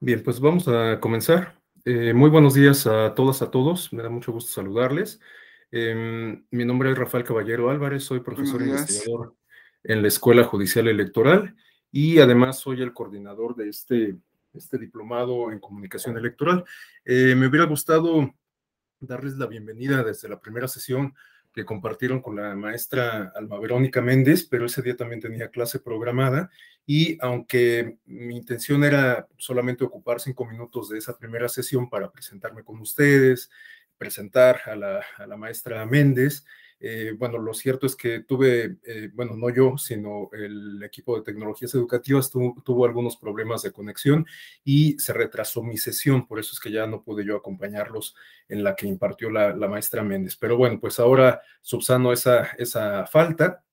Bien, pues vamos a comenzar. Eh, muy buenos días a todas, a todos. Me da mucho gusto saludarles. Em, mi nombre es Rafael Caballero Álvarez, soy profesor investigador en la Escuela Judicial Electoral y además soy el coordinador de este, este diplomado en comunicación electoral. Eh, me hubiera gustado darles la bienvenida desde la primera sesión que compartieron con la maestra Alma Verónica Méndez, pero ese día también tenía clase programada y aunque mi intención era solamente ocupar cinco minutos de esa primera sesión para presentarme con ustedes, presentar a la, a la maestra Méndez, eh, bueno, lo cierto es que tuve, eh, bueno, no yo, sino el equipo de tecnologías educativas tuvo algunos problemas de conexión y se retrasó mi sesión, por eso es que ya no pude yo acompañarlos en la que impartió la, maestra Méndez. Pero bueno, pues ahora subsano esa, esa falta,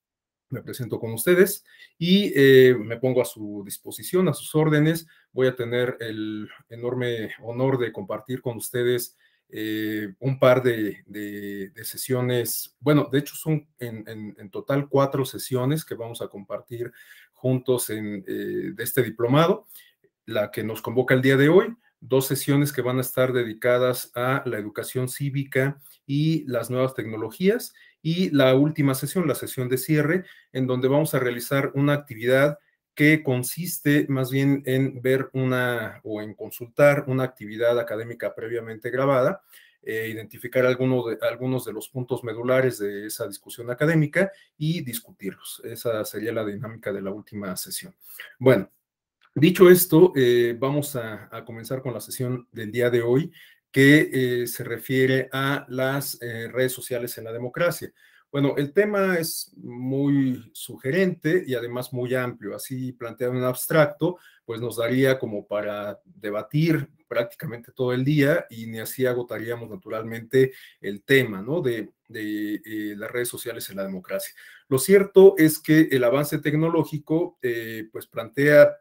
me presento con ustedes y eh, me pongo a su disposición, a sus órdenes. Voy a tener el enorme honor de compartir con ustedes eh, un par de, sesiones, bueno, de hecho son en, total cuatro sesiones que vamos a compartir juntos en, eh, de este diplomado, la que nos convoca el día de hoy, dos sesiones que van a estar dedicadas a la educación cívica y las nuevas tecnologías, y la última sesión, la sesión de cierre, en donde vamos a realizar una actividad que consiste más bien en ver una o en consultar una actividad académica previamente grabada, eh, identificar de, algunos de los puntos medulares de esa discusión académica y discutirlos. Esa sería la dinámica de la última sesión. Bueno, dicho esto, eh, vamos a, comenzar con la sesión del día de hoy que eh, se refiere a las redes sociales en la democracia. Bueno, el tema es muy sugerente y además muy amplio. Así planteado en abstracto, pues nos daría como para debatir prácticamente todo el día y ni así agotaríamos naturalmente el tema, ¿no? De, eh, las redes sociales en la democracia. Lo cierto es que el avance tecnológico, eh, pues plantea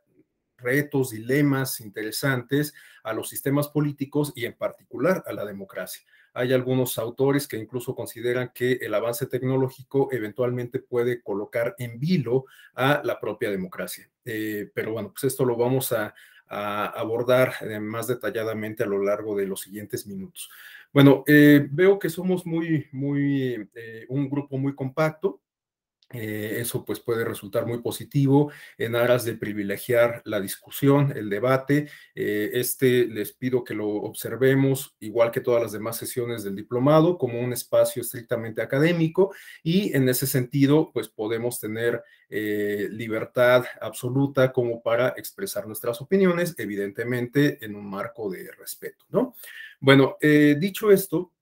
retos, dilemas interesantes a los sistemas políticos y en particular a la democracia. Hay algunos autores que incluso consideran que el avance tecnológico eventualmente puede colocar en vilo a la propia democracia. Eh, pero bueno, pues esto lo vamos a, abordar eh, más detalladamente a lo largo de los siguientes minutos. Bueno, eh, veo que somos muy, muy, un grupo muy compacto. Eh, eso pues puede resultar muy positivo en aras de privilegiar la discusión, el debate. Eh, este les pido que lo observemos, igual que todas las demás sesiones del diplomado, como un espacio estrictamente académico y en ese sentido pues podemos tener eh, libertad absoluta como para expresar nuestras opiniones, evidentemente en un marco de respeto, ¿no? Bueno, dicho esto,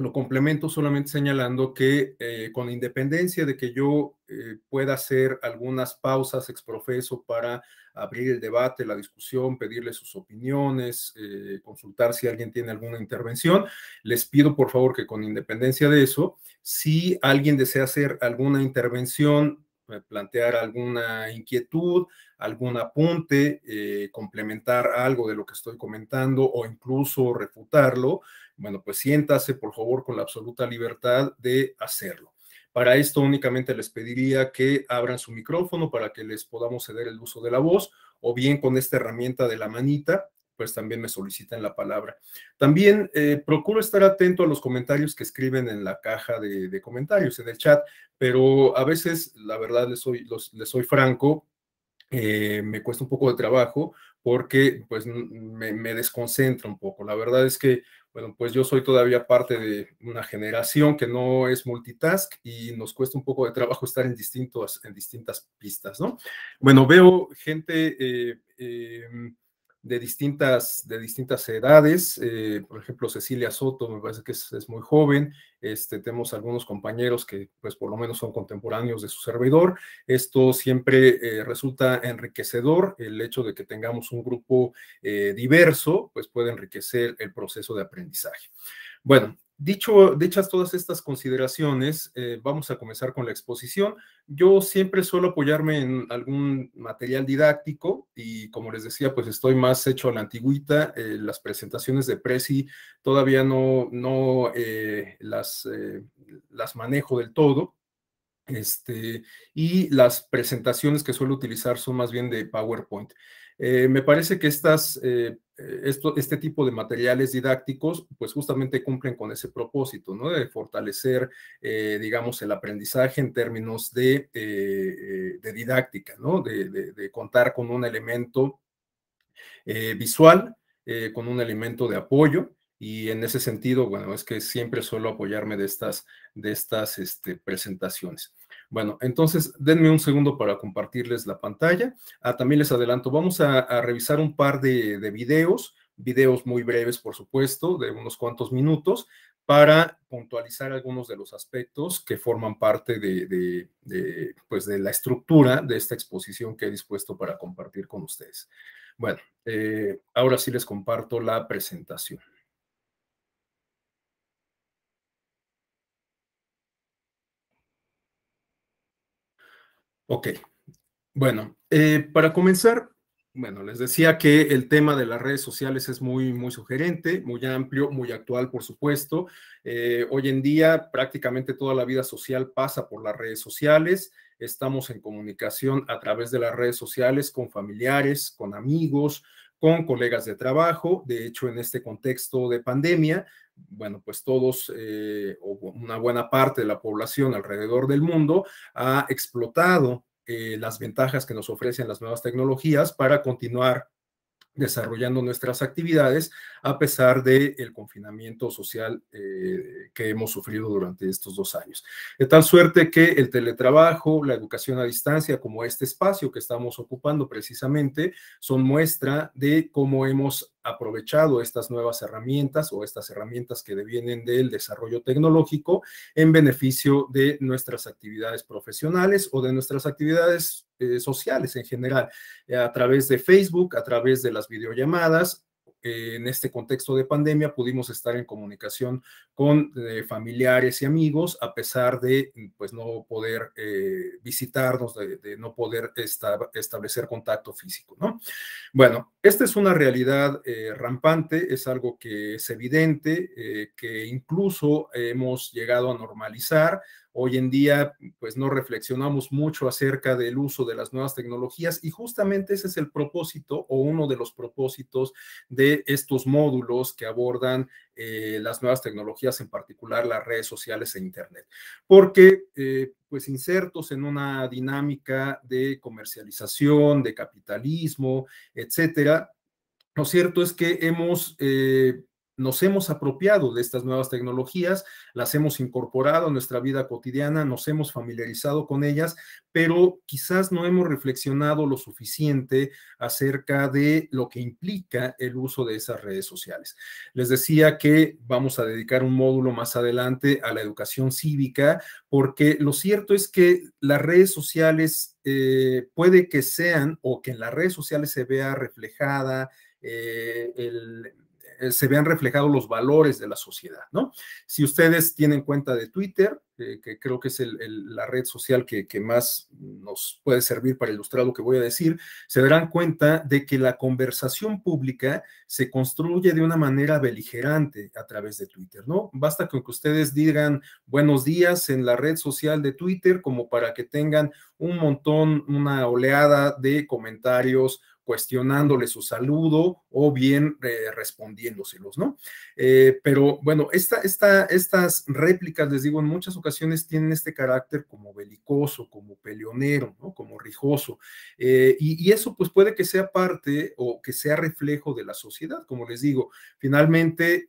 lo complemento solamente señalando que eh, con independencia de que yo eh, pueda hacer algunas pausas exprofeso para abrir el debate, la discusión, pedirle sus opiniones, eh, consultar si alguien tiene alguna intervención, les pido por favor que con independencia de eso, si alguien desea hacer alguna intervención, plantear alguna inquietud, algún apunte, complementar algo de lo que estoy comentando o incluso refutarlo, bueno, pues siéntase por favor con la absoluta libertad de hacerlo. Para esto únicamente les pediría que abran su micrófono para que les podamos ceder el uso de la voz o bien con esta herramienta de la manita, pues también me solicitan la palabra. También eh, procuro estar atento a los comentarios que escriben en la caja de, comentarios, en el chat, pero a veces, la verdad, les soy, les soy franco, eh, me cuesta un poco de trabajo porque pues me, me desconcentra un poco. La verdad es que bueno, pues yo soy todavía parte de una generación que no es multitask y nos cuesta un poco de trabajo estar en, distintos, en distintas pistas, ¿no? Bueno, veo gente eh, em, de distintas, de distintas edades. Eh, por ejemplo, Cecilia Soto, me parece que es, muy joven. Este, tenemos algunos compañeros que, pues, por lo menos son contemporáneos de su servidor. Esto siempre eh, resulta enriquecedor. El hecho de que tengamos un grupo eh, diverso, pues, puede enriquecer el proceso de aprendizaje. Bueno, Dicho, dichas todas estas consideraciones, eh, vamos a comenzar con la exposición. Yo siempre suelo apoyarme en algún material didáctico y como les decía, pues estoy más hecho a la antigüita. Eh, las presentaciones de Prezi todavía no, no eh, las, las manejo del todo. Este, y las presentaciones que suelo utilizar son más bien de PowerPoint. Me parece que estas, esto, este tipo de materiales didácticos, pues justamente cumplen con ese propósito, ¿no? De fortalecer, digamos, el aprendizaje en términos de, de didáctica, ¿no? De, de, contar con un elemento visual, con un elemento de apoyo y en ese sentido, bueno, es que siempre suelo apoyarme de estas, de estas este, presentaciones. Bueno, entonces denme un segundo para compartirles la pantalla. Ah, también les adelanto, vamos a, revisar un par de, videos, videos muy breves, por supuesto, de unos cuantos minutos, para puntualizar algunos de los aspectos que forman parte de, pues de la estructura de esta exposición que he dispuesto para compartir con ustedes. Bueno, eh, ahora sí les comparto la presentación. Ok, bueno, eh, para comenzar, bueno, les decía que el tema de las redes sociales es muy, muy sugerente, muy amplio, muy actual, por supuesto. Eh, hoy en día prácticamente toda la vida social pasa por las redes sociales. Estamos en comunicación a través de las redes sociales con familiares, con amigos, con colegas de trabajo. De hecho, en este contexto de pandemia, bueno, pues todos eh, o una buena parte de la población alrededor del mundo ha explotado eh, las ventajas que nos ofrecen las nuevas tecnologías para continuar desarrollando nuestras actividades a pesar del el confinamiento social eh, que hemos sufrido durante estos dos años. De tal suerte que el teletrabajo, la educación a distancia, como este espacio que estamos ocupando precisamente, son muestra de cómo hemos aprovechado estas nuevas herramientas o estas herramientas que devienen del desarrollo tecnológico en beneficio de nuestras actividades profesionales o de nuestras actividades eh, sociales en general, eh, a través de Facebook, a través de las videollamadas, en este contexto de pandemia pudimos estar en comunicación con eh, familiares y amigos a pesar de pues no poder eh, visitarnos, de, no poder establecer contacto físico, ¿no? Bueno, esta es una realidad eh, rampante, es algo que es evidente, que incluso hemos llegado a normalizar, Hoy en día, pues no reflexionamos mucho acerca del uso de las nuevas tecnologías y justamente ese es el propósito o uno de los propósitos de estos módulos que abordan eh, las nuevas tecnologías, en particular las redes sociales e Internet. Porque, eh, pues, insertos en una dinámica de comercialización, de capitalismo, etcétera, lo cierto es que hemos eh, nos hemos apropiado de estas nuevas tecnologías, las hemos incorporado a nuestra vida cotidiana, nos hemos familiarizado con ellas, pero quizás no hemos reflexionado lo suficiente acerca de lo que implica el uso de esas redes sociales. Les decía que vamos a dedicar un módulo más adelante a la educación cívica, porque lo cierto es que las redes sociales eh, puede que sean o que en las redes sociales se vea reflejada eh, el eh, se vean reflejados los valores de la sociedad, ¿no? Si ustedes tienen cuenta de Twitter, eh, que creo que es la red social que, más nos puede servir para ilustrar lo que voy a decir, se darán cuenta de que la conversación pública se construye de una manera beligerante a través de Twitter, ¿no? Basta con que ustedes digan buenos días en la red social de Twitter como para que tengan un montón, una oleada de comentarios cuestionándole su saludo o bien eh, respondiéndoselos, ¿no? Eh, pero bueno, esta, esta, estas réplicas, les digo, en muchas ocasiones tienen este carácter como belicoso, como peleonero, ¿no? Como rijoso. Eh, y, y, eso pues puede que sea parte o que sea reflejo de la sociedad, como les digo. Finalmente,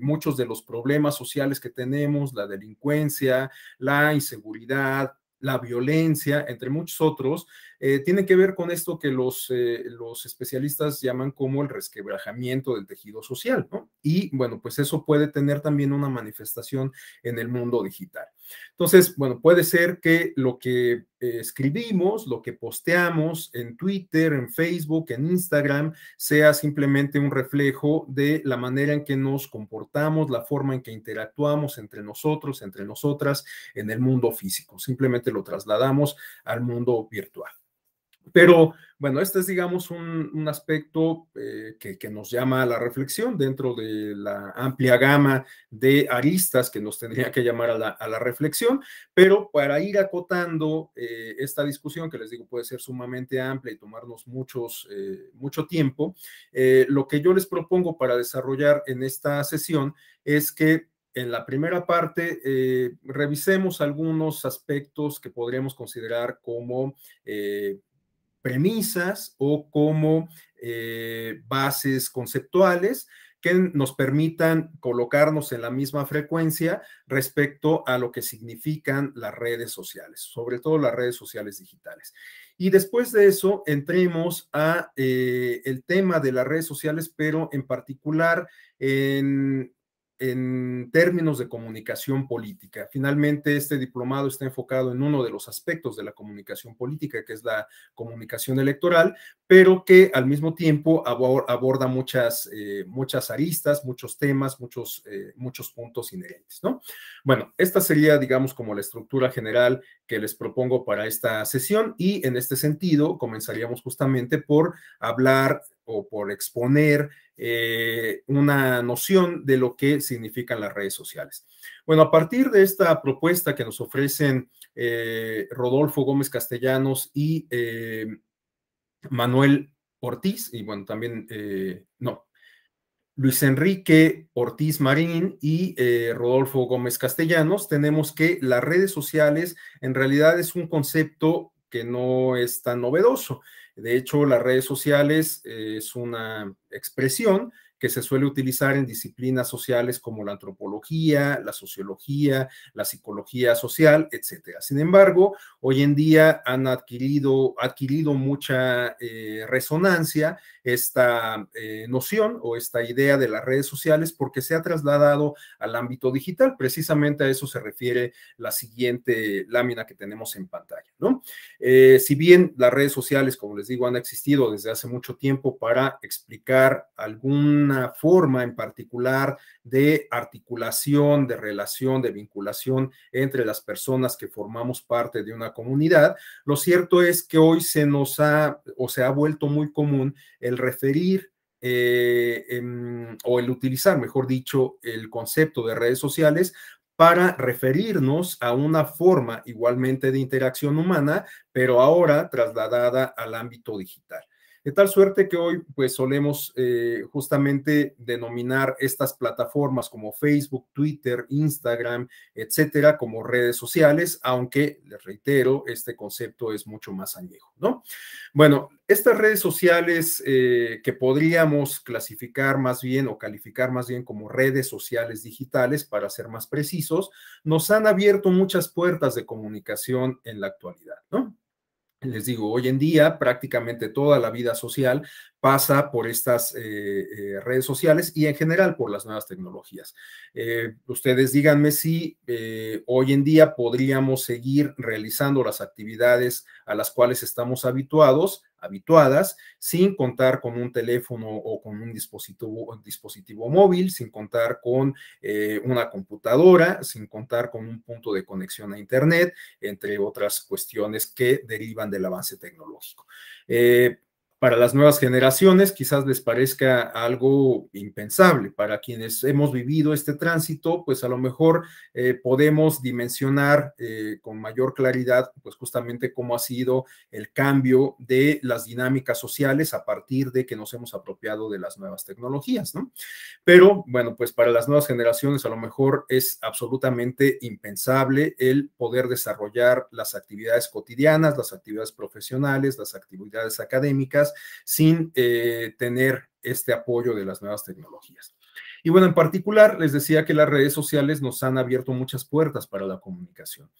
muchos de los problemas sociales que tenemos, la delincuencia, la inseguridad, la violencia, entre muchos otros, eh, tiene que ver con esto que los, eh, los especialistas llaman como el resquebrajamiento del tejido social, ¿no? Y bueno, pues eso puede tener también una manifestación en el mundo digital. Entonces, bueno, puede ser que lo que eh, escribimos, lo que posteamos en Twitter, en Facebook, en Instagram, sea simplemente un reflejo de la manera en que nos comportamos, la forma en que interactuamos entre nosotros, entre nosotras, en el mundo físico. Simplemente lo trasladamos al mundo virtual. Pero bueno, este es, digamos, un, aspecto eh, que, nos llama a la reflexión dentro de la amplia gama de aristas que nos tendría que llamar a la, reflexión, pero para ir acotando eh, esta discusión, que les digo puede ser sumamente amplia y tomarnos muchos, eh, mucho tiempo, lo que yo les propongo para desarrollar en esta sesión es que en la primera parte revisemos algunos aspectos que podríamos considerar como premisas o como eh, bases conceptuales que nos permitan colocarnos en la misma frecuencia respecto a lo que significan las redes sociales, sobre todo las redes sociales digitales. Y después de eso, entremos a eh, el tema de las redes sociales, pero en particular en en términos de comunicación política. Finalmente, este diplomado está enfocado en uno de los aspectos de la comunicación política, que es la comunicación electoral, pero que al mismo tiempo aborda muchas, eh, muchas aristas, muchos temas, muchos, eh, muchos puntos inherentes, ¿no? Bueno, esta sería, digamos, como la estructura general que les propongo para esta sesión y en este sentido comenzaríamos justamente por hablar o por exponer eh, una noción de lo que significan las redes sociales. Bueno, a partir de esta propuesta que nos ofrecen eh, Rodolfo Gómez Castellanos y eh, Manuel Ortiz, y bueno, también, no, Luis Enrique Ortiz Marín y Rodolfo Gómez Castellanos, tenemos que las redes sociales en realidad es un concepto que no es tan novedoso. De hecho, las redes sociales eh, es una expresión que se suele utilizar en disciplinas sociales como la antropología, la sociología, la psicología social, etcétera. Sin embargo, hoy en día han adquirido, adquirido mucha eh, resonancia esta eh, noción o esta idea de las redes sociales porque se ha trasladado al ámbito digital. Precisamente a eso se refiere la siguiente lámina que tenemos en pantalla, ¿no? Eh, si bien las redes sociales, como les digo, han existido desde hace mucho tiempo para explicar alguna forma en particular de articulación, de relación, de vinculación entre las personas que formamos parte de una comunidad, lo cierto es que hoy se nos ha o se ha vuelto muy común el referir eh, o el utilizar, mejor dicho, el concepto de redes sociales para referirnos a una forma igualmente de interacción humana, pero ahora trasladada al ámbito digital. De tal suerte que hoy pues solemos eh, justamente denominar estas plataformas como Facebook, Twitter, Instagram, etcétera, como redes sociales, aunque les reitero, este concepto es mucho más añejo, ¿no? Bueno, estas redes sociales eh, que podríamos clasificar más bien o calificar más bien como redes sociales digitales, para ser más precisos, nos han abierto muchas puertas de comunicación en la actualidad, ¿no? Les digo, hoy en día prácticamente toda la vida social pasa por estas eh, eh, redes sociales y en general por las nuevas tecnologías. Eh, ustedes díganme si hoy en día podríamos seguir realizando las actividades a las cuales estamos habituados, habituadas, sin contar con un teléfono o con un dispositivo, dispositivo móvil, sin contar con una computadora, sin contar con un punto de conexión a Internet, entre otras cuestiones que derivan del avance tecnológico. Para las nuevas generaciones quizás les parezca algo impensable. Para quienes hemos vivido este tránsito, pues a lo mejor eh, podemos dimensionar eh, con mayor claridad, pues justamente cómo ha sido el cambio de las dinámicas sociales a partir de que nos hemos apropiado de las nuevas tecnologías, ¿no? Pero bueno, pues para las nuevas generaciones a lo mejor es absolutamente impensable el poder desarrollar las actividades cotidianas, las actividades profesionales, las actividades académicas sin eh, tener este apoyo de las nuevas tecnologías. Y bueno, en particular les decía que las redes sociales nos han abierto muchas puertas para la comunicación.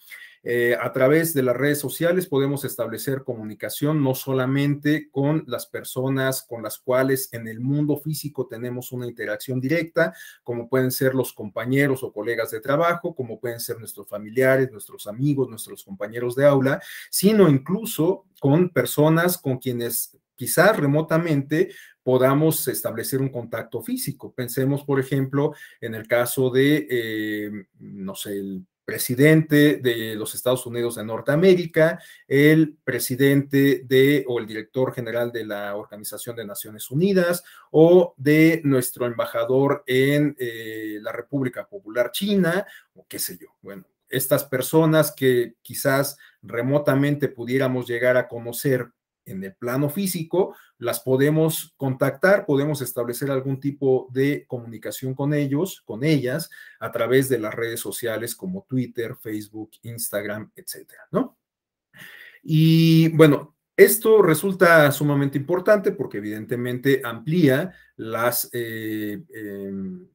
Eh, a través de las redes sociales podemos establecer comunicación no solamente con las personas con las cuales en el mundo físico tenemos una interacción directa, como pueden ser los compañeros o colegas de trabajo, como pueden ser nuestros familiares, nuestros amigos, nuestros compañeros de aula, sino incluso con personas con quienes quizás remotamente podamos establecer un contacto físico. Pensemos, por ejemplo, en el caso de, eh, no sé, el presidente de los Estados Unidos de Norteamérica, el presidente de o el director general de la Organización de Naciones Unidas o de nuestro embajador en eh, la República Popular China o qué sé yo. Bueno, estas personas que quizás remotamente pudiéramos llegar a conocer en el plano físico, las podemos contactar, podemos establecer algún tipo de comunicación con ellos, con ellas, a través de las redes sociales como Twitter, Facebook, Instagram, etcétera, ¿no? Y bueno, esto resulta sumamente importante porque evidentemente amplía las, eh, em,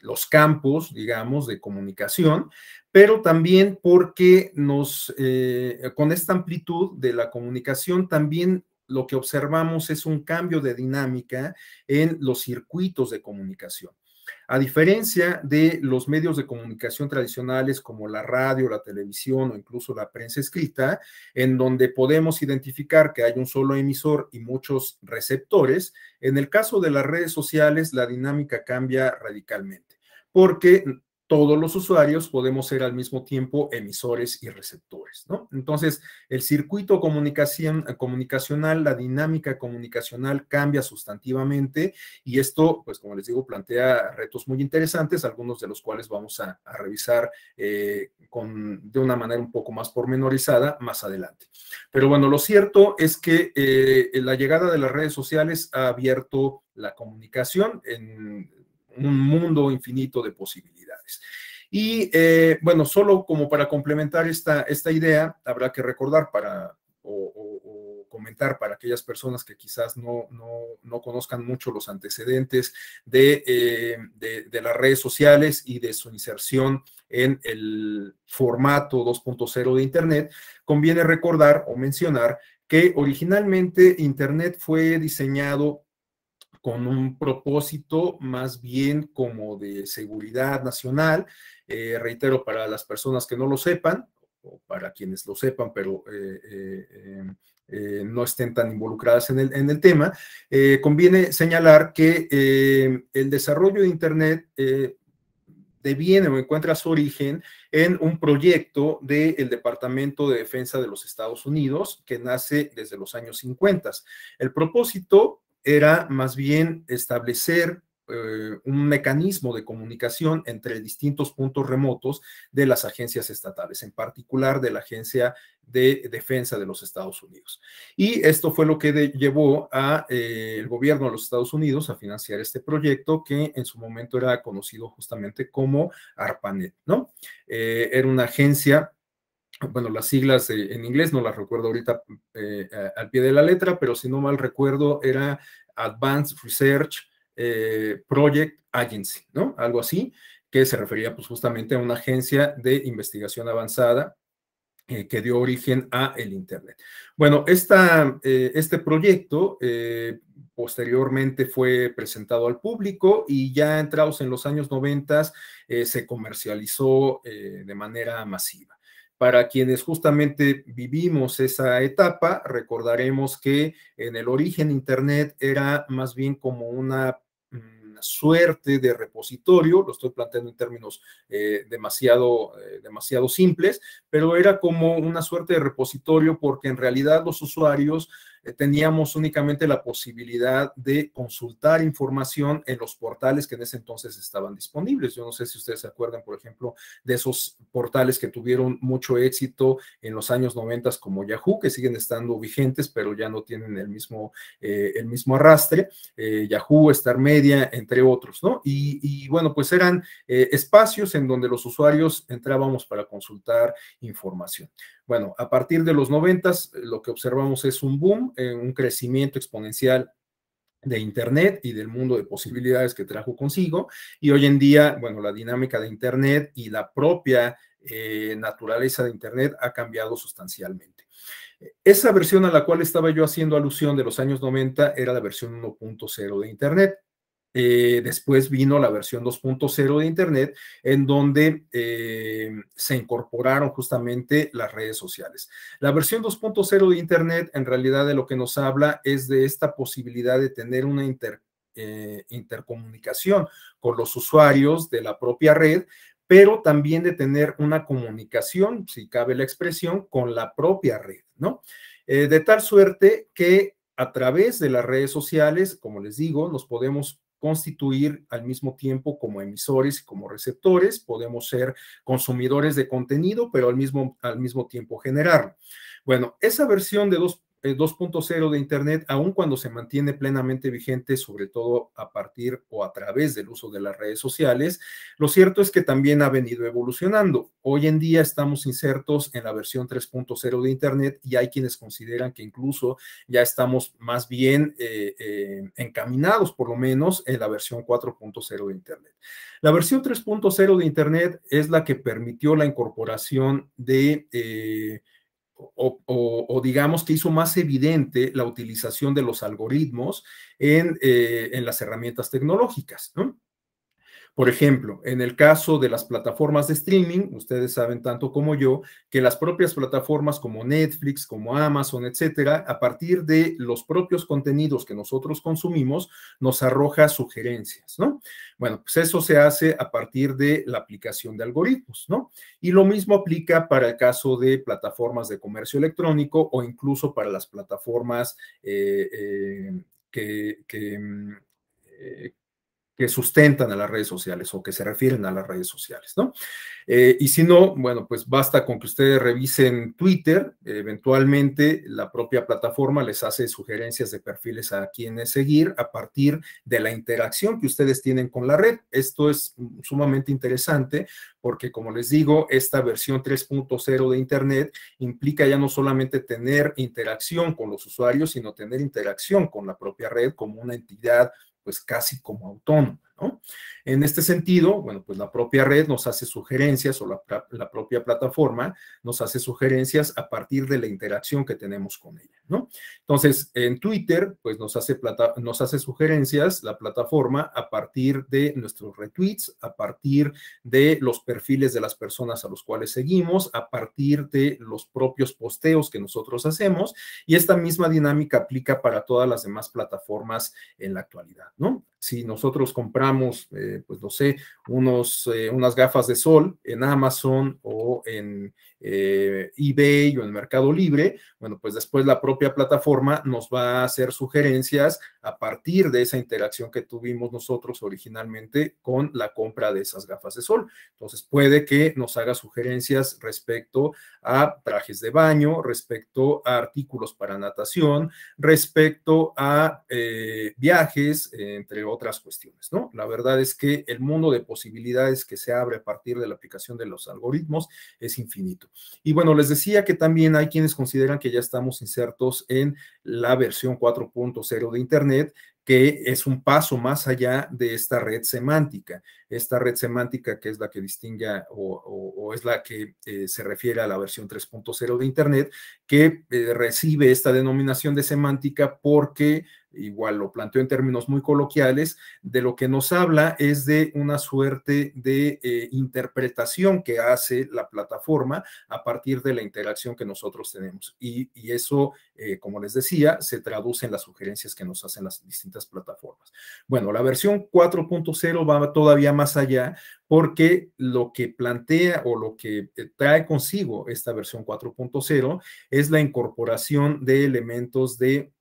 los campos, digamos, de comunicación, pero también porque nos, eh, con esta amplitud de la comunicación, también lo que observamos es un cambio de dinámica en los circuitos de comunicación. A diferencia de los medios de comunicación tradicionales como la radio, la televisión o incluso la prensa escrita, en donde podemos identificar que hay un solo emisor y muchos receptores, en el caso de las redes sociales la dinámica cambia radicalmente, porque todos los usuarios podemos ser al mismo tiempo emisores y receptores, ¿no? Entonces, el circuito comunicación, comunicacional, la dinámica comunicacional cambia sustantivamente y esto, pues como les digo, plantea retos muy interesantes, algunos de los cuales vamos a, revisar eh, con, de una manera un poco más pormenorizada más adelante. Pero bueno, lo cierto es que eh, la llegada de las redes sociales ha abierto la comunicación en un mundo infinito de posibilidades. Y eh, bueno, solo como para complementar esta, esta idea, habrá que recordar para, o, comentar para aquellas personas que quizás no, no, conozcan mucho los antecedentes de, eh, de, de, las redes sociales y de su inserción en el formato 2.0 de Internet, conviene recordar o mencionar que originalmente Internet fue diseñado con un propósito más bien como de seguridad nacional. Eh, reitero, para las personas que no lo sepan, o para quienes lo sepan, pero eh, eh, no estén tan involucradas en el, en el tema, conviene señalar que el desarrollo de Internet deviene o encuentra su origen en un proyecto del Departamento de Defensa de los Estados Unidos que nace desde los años 50. El propósito era más bien establecer eh, un mecanismo de comunicación entre distintos puntos remotos de las agencias estatales, en particular de la Agencia de Defensa de los Estados Unidos. Y esto fue lo que llevó al eh, gobierno de los Estados Unidos a financiar este proyecto que en su momento era conocido justamente como ARPANET, ¿no? Eh, era una agencia bueno, las siglas en inglés no las recuerdo ahorita eh, al pie de la letra, pero si no mal recuerdo era Advanced Research eh, Project Agency, ¿no? Algo así, que se refería pues justamente a una agencia de investigación avanzada eh, que dio origen a el Internet. Bueno, esta, este proyecto posteriormente fue presentado al público y ya entrados en los años 90 se comercializó de manera masiva. Para quienes justamente vivimos esa etapa, recordaremos que en el origen Internet era más bien como una mm, suerte de repositorio, lo estoy planteando en términos eh, demasiado, eh, demasiado simples, pero era como una suerte de repositorio porque en realidad los usuarios teníamos únicamente la posibilidad de consultar información en los portales que en ese entonces estaban disponibles. Yo no sé si ustedes se acuerdan, por ejemplo, de esos portales que tuvieron mucho éxito en los años 90 como Yahoo, que siguen estando vigentes, pero ya no tienen el mismo, eh, el mismo arrastre. Eh, Yahoo, Star Media, entre otros, ¿no? Y bueno, pues eran espacios en donde los usuarios entrábamos para consultar información. Bueno, a partir de los noventas, lo que observamos es un boom, eh, un crecimiento exponencial de Internet y del mundo de posibilidades que trajo consigo. Y hoy en día, bueno, la dinámica de Internet y la propia eh, naturaleza de Internet ha cambiado sustancialmente. Esa versión a la cual estaba yo haciendo alusión de los años 90 era la versión 1.0 de Internet. Eh, después vino la versión 2.0 de Internet, en donde eh, se incorporaron justamente las redes sociales. La versión 2.0 de Internet, en realidad, de lo que nos habla es de esta posibilidad de tener una eh, intercomunicación con los usuarios de la propia red, pero también de tener una comunicación, si cabe la expresión, con la propia red, ¿no? De tal suerte que a través de las redes sociales, como les digo, nos podemos constituir al mismo tiempo como emisores y como receptores, podemos ser consumidores de contenido, pero al mismo, al mismo tiempo generarlo. Bueno, esa versión de dos 2.0 de Internet, aun cuando se mantiene plenamente vigente, sobre todo a partir o a través del uso de las redes sociales, lo cierto es que también ha venido evolucionando. Hoy en día estamos insertos en la versión 3.0 de Internet y hay quienes consideran que incluso ya estamos más bien eh, eh, encaminados, por lo menos, en la versión 4.0 de Internet. La versión 3.0 de Internet es la que permitió la incorporación de... Eh, o, digamos que hizo más evidente la utilización de los algoritmos en, eh, en las herramientas tecnológicas. ¿no? Por ejemplo, en el caso de las plataformas de streaming, ustedes saben tanto como yo que las propias plataformas como Netflix, como Amazon, etcétera, a partir de los propios contenidos que nosotros consumimos, nos arroja sugerencias, ¿no? Bueno, pues eso se hace a partir de la aplicación de algoritmos, ¿no? Y lo mismo aplica para el caso de plataformas de comercio electrónico o incluso para las plataformas eh, eh, que, mm, eh, que sustentan a las redes sociales o que se refieren a las redes sociales, ¿no? Eh, y si no, bueno, pues basta con que ustedes revisen Twitter, eventualmente la propia plataforma les hace sugerencias de perfiles a quienes seguir a partir de la interacción que ustedes tienen con la red. Esto es sumamente interesante porque, como les digo, esta versión 3.0 de Internet implica ya no solamente tener interacción con los usuarios, sino tener interacción con la propia red como una entidad pues casi como autónoma, En este sentido, bueno, pues la propia red nos hace sugerencias o la, propia plataforma nos hace sugerencias a partir de la interacción que tenemos con ella, ¿no? Entonces, en Twitter, pues nos hace, nos hace sugerencias la plataforma a partir de nuestros retweets, a partir de los perfiles de las personas a los cuales seguimos, a partir de los propios posteos que nosotros hacemos, y esta misma dinámica aplica para todas las demás plataformas en la actualidad, ¿no? Si nosotros compramos eh, pues no sé, unos, eh, unas gafas de sol en Amazon o en eh, eBay o en Mercado Libre, bueno, pues después la propia plataforma nos va a hacer sugerencias a partir de esa interacción que tuvimos nosotros originalmente con la compra de esas gafas de sol. Entonces puede que nos haga sugerencias respecto a trajes de baño, respecto a artículos para natación, respecto a eh, viajes, entre otras cuestiones, ¿no? La verdad es que el mundo de posibilidades que se abre a partir de la aplicación de los algoritmos es infinito. Y bueno, les decía que también hay quienes consideran que ya estamos insertos en la versión 4.0 de Internet, que es un paso más allá de esta red semántica. Esta red semántica que es la que distingue o, es la que eh, se refiere a la versión 3.0 de Internet, que eh, recibe esta denominación de semántica porque igual lo planteo en términos muy coloquiales, de lo que nos habla es de una suerte de eh, interpretación que hace la plataforma a partir de la interacción que nosotros tenemos. Y, eso, eh, como les decía, se traduce en las sugerencias que nos hacen las distintas plataformas. Bueno, la versión 4.0 va todavía más allá porque lo que plantea o lo que eh, trae consigo esta versión 4.0 es la incorporación de elementos de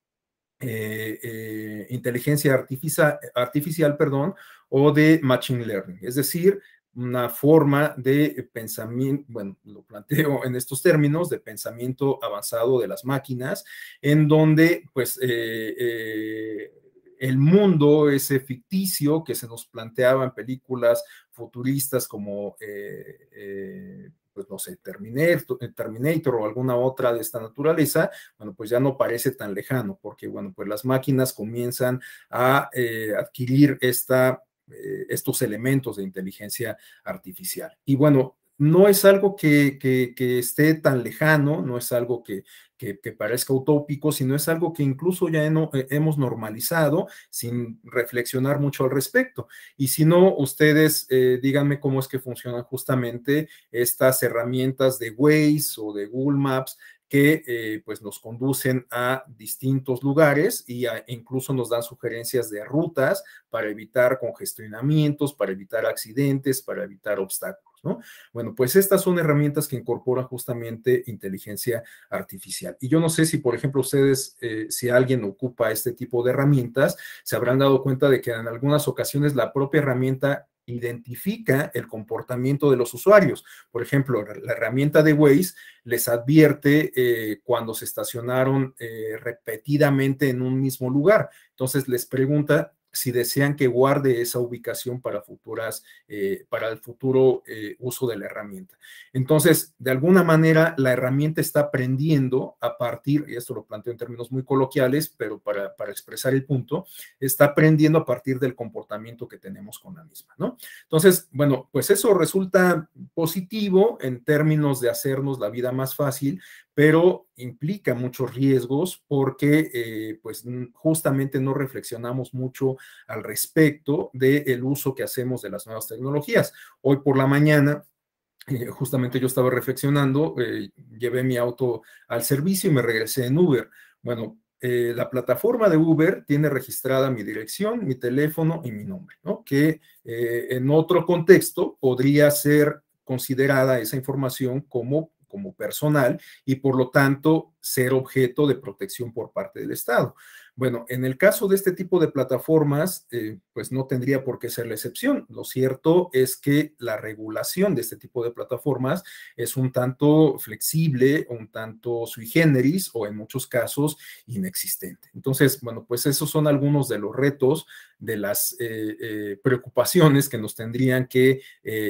eh, eh, inteligencia artificial, perdón, o de machine learning, es decir, una forma de pensamiento, bueno, lo planteo en estos términos, de pensamiento avanzado de las máquinas, en donde, pues, eh, el mundo, ese ficticio que se nos planteaba en películas futuristas como pues no sé, Terminator, eh, Terminator o alguna otra de esta naturaleza, bueno, pues ya no parece tan lejano, porque bueno, pues las máquinas comienzan a eh, adquirir esta, eh, estos elementos de inteligencia artificial. Y bueno, no es algo que, esté tan lejano, no es algo que, parezca utópico, sino es algo que incluso ya eh, hemos normalizado sin reflexionar mucho al respecto. Y si no, ustedes eh, díganme cómo es que funcionan justamente estas herramientas de Waze o de Google Maps que eh, pues nos conducen a distintos lugares y incluso nos dan sugerencias de rutas para evitar congestionamientos, para evitar accidentes, para evitar obstáculos, ¿no? Bueno, pues estas son herramientas que incorporan justamente inteligencia artificial. Y yo no sé si, por ejemplo, ustedes, eh, si alguien ocupa este tipo de herramientas, se habrán dado cuenta de que en algunas ocasiones la propia herramienta identifica el comportamiento de los usuarios. Por ejemplo, la herramienta de Waze les advierte eh, cuando se estacionaron eh, repetidamente en un mismo lugar. Entonces les pregunta si desean que guarde esa ubicación para futuras, eh, para el futuro eh, uso de la herramienta. Entonces, de alguna manera, la herramienta está aprendiendo a partir, y esto lo planteo en términos muy coloquiales, pero para, para expresar el punto, está aprendiendo a partir del comportamiento que tenemos con la misma, ¿no? Entonces, bueno, pues eso resulta positivo en términos de hacernos la vida más fácil, pero implica muchos riesgos porque eh, pues justamente no reflexionamos mucho al respecto del uso que hacemos de las nuevas tecnologías. Hoy por la mañana eh, justamente yo estaba reflexionando, eh, llevé mi auto al servicio y me regresé en Uber. Bueno, la plataforma de Uber tiene registrada mi dirección, mi teléfono y mi nombre, ¿no? Que en otro contexto podría ser considerada esa información como como personal y por lo tanto ser objeto de protección por parte del Estado. Bueno, en el caso de este tipo de plataformas, eh, pues no tendría por qué ser la excepción. Lo cierto es que la regulación de este tipo de plataformas es un tanto flexible, un tanto sui generis o en muchos casos inexistente. Entonces, bueno, pues esos son algunos de los retos, de las eh, eh, preocupaciones que nos tendrían que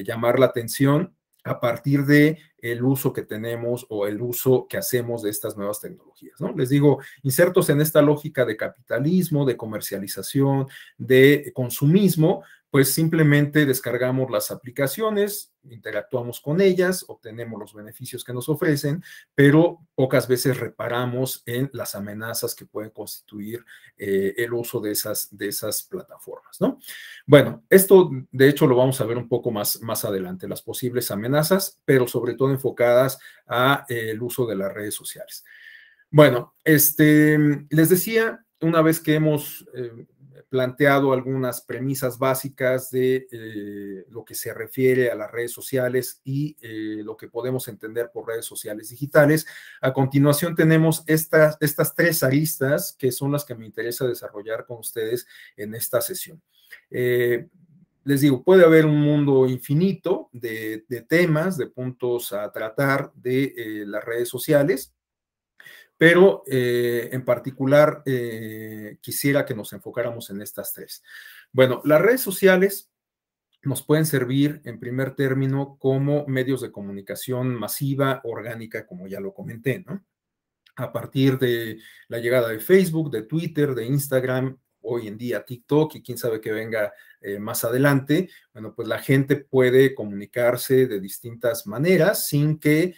llamar la atención a partir de el uso que tenemos o el uso que hacemos de estas nuevas tecnologías, ¿no? Les digo, insertos en esta lógica de capitalismo, de comercialización, de consumismo, pues simplemente descargamos las aplicaciones, interactuamos con ellas, obtenemos los beneficios que nos ofrecen, pero pocas veces reparamos en las amenazas que pueden constituir eh, el uso de esas, de esas plataformas, ¿no? Bueno, esto de hecho lo vamos a ver un poco más, más adelante, las posibles amenazas, pero sobre todo enfocadas a eh, el uso de las redes sociales. Bueno, este, les decía, una vez que hemos eh, planteado algunas premisas básicas de eh, lo que se refiere a las redes sociales y eh, lo que podemos entender por redes sociales digitales. A continuación tenemos estas, estas tres aristas que son las que me interesa desarrollar con ustedes en esta sesión. Eh, les digo, puede haber un mundo infinito de temas, de puntos a tratar de las redes sociales pero eh, en particular eh, quisiera que nos enfocáramos en estas tres. Bueno, las redes sociales nos pueden servir en primer término como medios de comunicación masiva, orgánica, como ya lo comenté, ¿no? A partir de la llegada de Facebook, de Twitter, de Instagram, hoy en día TikTok y quién sabe que venga eh, más adelante, bueno, pues la gente puede comunicarse de distintas maneras sin que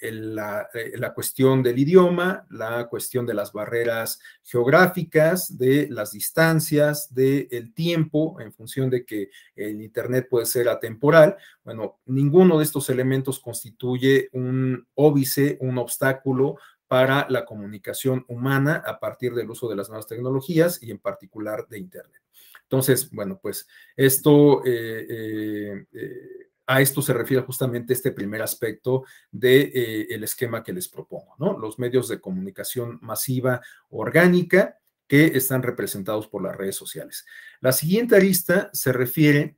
la, cuestión del idioma, la cuestión de las barreras geográficas, de las distancias, del tiempo, en función de que el Internet puede ser atemporal. Bueno, ninguno de estos elementos constituye un óbice, un obstáculo para la comunicación humana a partir del uso de las nuevas tecnologías y en particular de Internet. Entonces, bueno, pues esto... Eh, eh, a esto se refiere justamente este primer aspecto del de, eh, esquema que les propongo, ¿no? Los medios de comunicación masiva orgánica que están representados por las redes sociales. La siguiente arista se refiere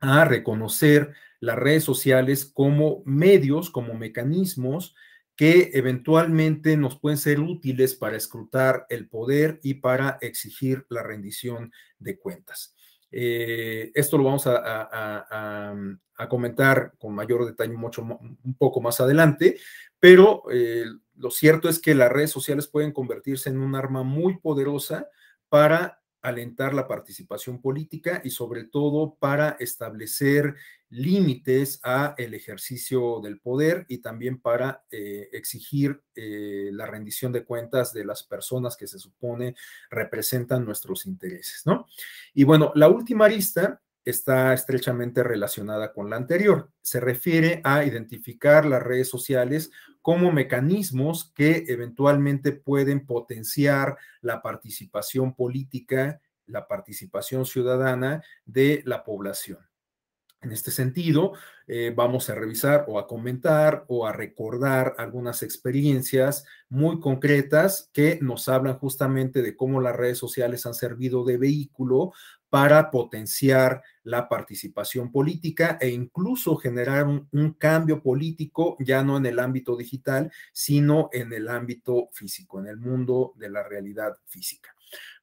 a reconocer las redes sociales como medios, como mecanismos que eventualmente nos pueden ser útiles para escrutar el poder y para exigir la rendición de cuentas. Eh, esto lo vamos a, comentar con mayor detalle mucho, un poco más adelante, pero eh, lo cierto es que las redes sociales pueden convertirse en un arma muy poderosa para alentar la participación política y sobre todo para establecer límites a el ejercicio del poder y también para eh, exigir eh, la rendición de cuentas de las personas que se supone representan nuestros intereses, ¿no? Y bueno, la última arista está estrechamente relacionada con la anterior. Se refiere a identificar las redes sociales como mecanismos que eventualmente pueden potenciar la participación política, la participación ciudadana de la población. En este sentido, eh, vamos a revisar o a comentar o a recordar algunas experiencias muy concretas que nos hablan justamente de cómo las redes sociales han servido de vehículo para potenciar la participación política e incluso generar un, cambio político ya no en el ámbito digital, sino en el ámbito físico, en el mundo de la realidad física.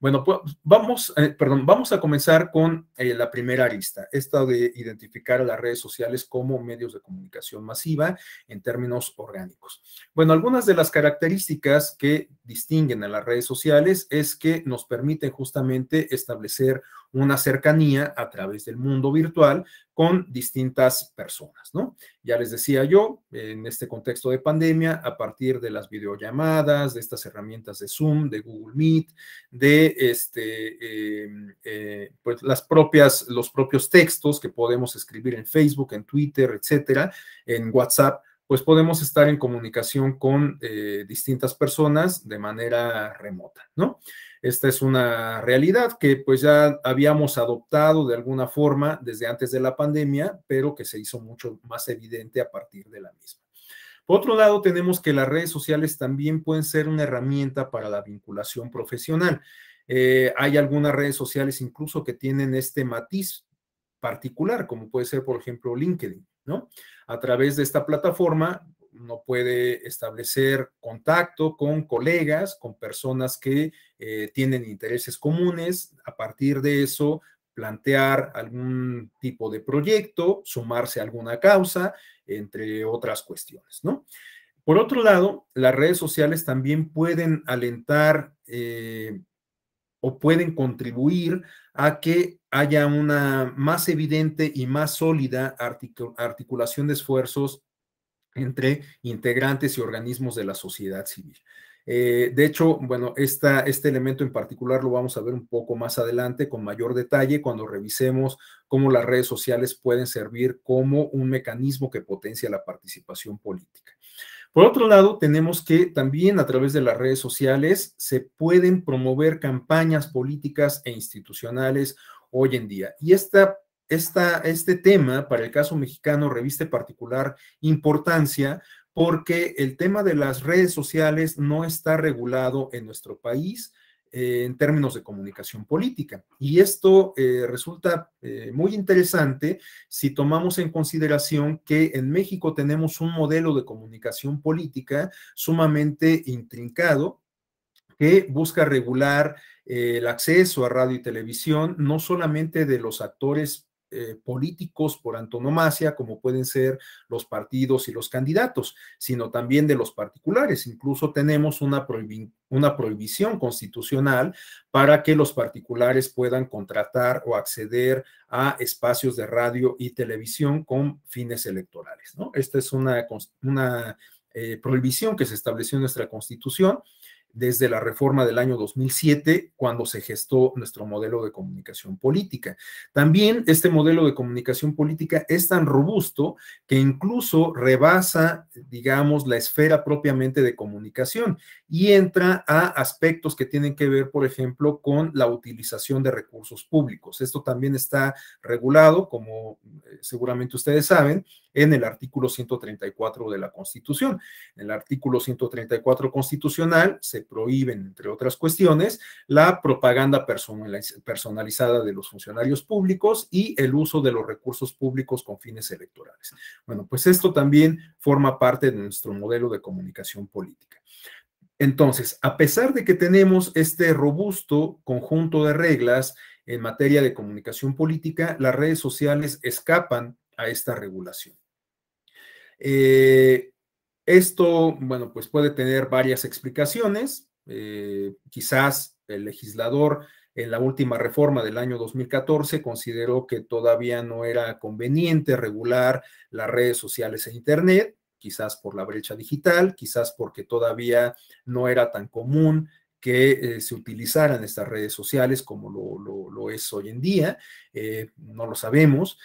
Bueno, pues vamos, eh, perdón, vamos a comenzar con eh, la primera arista, esta de identificar a las redes sociales como medios de comunicación masiva en términos orgánicos. Bueno, algunas de las características que distinguen a las redes sociales es que nos permiten justamente establecer una cercanía a través del mundo virtual con distintas personas, ¿no? Ya les decía yo, en este contexto de pandemia, a partir de las videollamadas, de estas herramientas de Zoom, de Google Meet, de este, em, eh, pues las propias, los propios textos que podemos escribir en Facebook, en Twitter, etcétera, en WhatsApp, pues podemos estar en comunicación con eh, distintas personas de manera remota, ¿no? Esta es una realidad que pues ya habíamos adoptado de alguna forma desde antes de la pandemia, pero que se hizo mucho más evidente a partir de la misma. Por otro lado, tenemos que las redes sociales también pueden ser una herramienta para la vinculación profesional. Eh, hay algunas redes sociales incluso que tienen este matiz particular, como puede ser, por ejemplo, LinkedIn, ¿no? A través de esta plataforma uno puede establecer contacto con colegas, con personas que eh, tienen intereses comunes, a partir de eso plantear algún tipo de proyecto, sumarse a alguna causa, entre otras cuestiones, ¿no? Por otro lado, las redes sociales también pueden alentar eh, o pueden contribuir a que haya una más evidente y más sólida articulación de esfuerzos entre integrantes y organismos de la sociedad civil. Eh, de hecho, bueno, este elemento en particular lo vamos a ver un poco más adelante con mayor detalle cuando revisemos cómo las redes sociales pueden servir como un mecanismo que potencia la participación política. Por otro lado, tenemos que también a través de las redes sociales se pueden promover campañas políticas e institucionales hoy en día. Y esta este tema para el caso mexicano reviste particular importancia porque el tema de las redes sociales no está regulado en nuestro país eh, en términos de comunicación política. Y esto eh, resulta eh, muy interesante si tomamos en consideración que en México tenemos un modelo de comunicación política sumamente intrincado que busca regular el acceso a radio y televisión, no solamente de los actores eh, políticos por antonomasia, como pueden ser los partidos y los candidatos, sino también de los particulares. Incluso tenemos una, una prohibición constitucional para que los particulares puedan contratar o acceder a espacios de radio y televisión con fines electorales. ¿no? Esta es una, una eh, prohibición que se estableció en nuestra constitución desde la reforma del año 2007, cuando se gestó nuestro modelo de comunicación política. También este modelo de comunicación política es tan robusto que incluso rebasa, digamos, la esfera propiamente de comunicación y entra a aspectos que tienen que ver, por ejemplo, con la utilización de recursos públicos. Esto también está regulado, como eh, seguramente ustedes saben, en el artículo 134 de la Constitución. En el artículo 134 constitucional se prohíben, entre otras cuestiones, la propaganda personalizada de los funcionarios públicos y el uso de los recursos públicos con fines electorales. Bueno, pues esto también forma parte de nuestro modelo de comunicación política. Entonces, a pesar de que tenemos este robusto conjunto de reglas en materia de comunicación política, las redes sociales escapan a esta regulación. Eh, esto, bueno, pues puede tener varias explicaciones. Eh, quizás el legislador en la última reforma del año 2014 consideró que todavía no era conveniente regular las redes sociales e Internet, quizás por la brecha digital, quizás porque todavía no era tan común que se utilizaran estas redes sociales como lo, es hoy en día, no lo sabemos.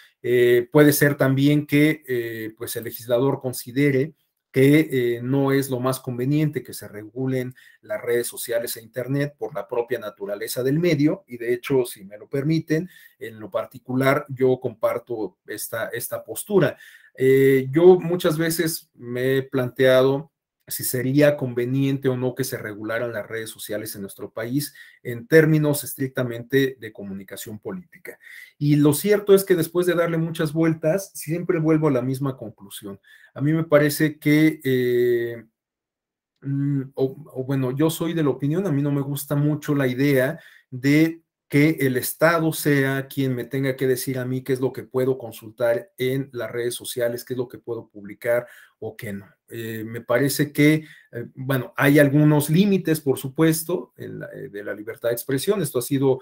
puede ser también que pues el legislador considere que no es lo más conveniente que se regulen las redes sociales e Internet por la propia naturaleza del medio y de hecho, si me lo permiten, en lo particular yo comparto esta, esta postura. Eh, yo muchas veces me he planteado si sería conveniente o no que se regularan las redes sociales en nuestro país en términos estrictamente de comunicación política. Y lo cierto es que después de darle muchas vueltas, siempre vuelvo a la misma conclusión. A mí me parece que, eh, mm, o bueno, yo soy de la opinión, a mí no me gusta mucho la idea de que el Estado sea quien me tenga que decir a mí qué es lo que puedo consultar en las redes sociales, qué es lo que puedo publicar o qué no. Eh, me parece que, eh, bueno, hay algunos límites, por supuesto, eh, de la libertad de expresión. Esto ha sido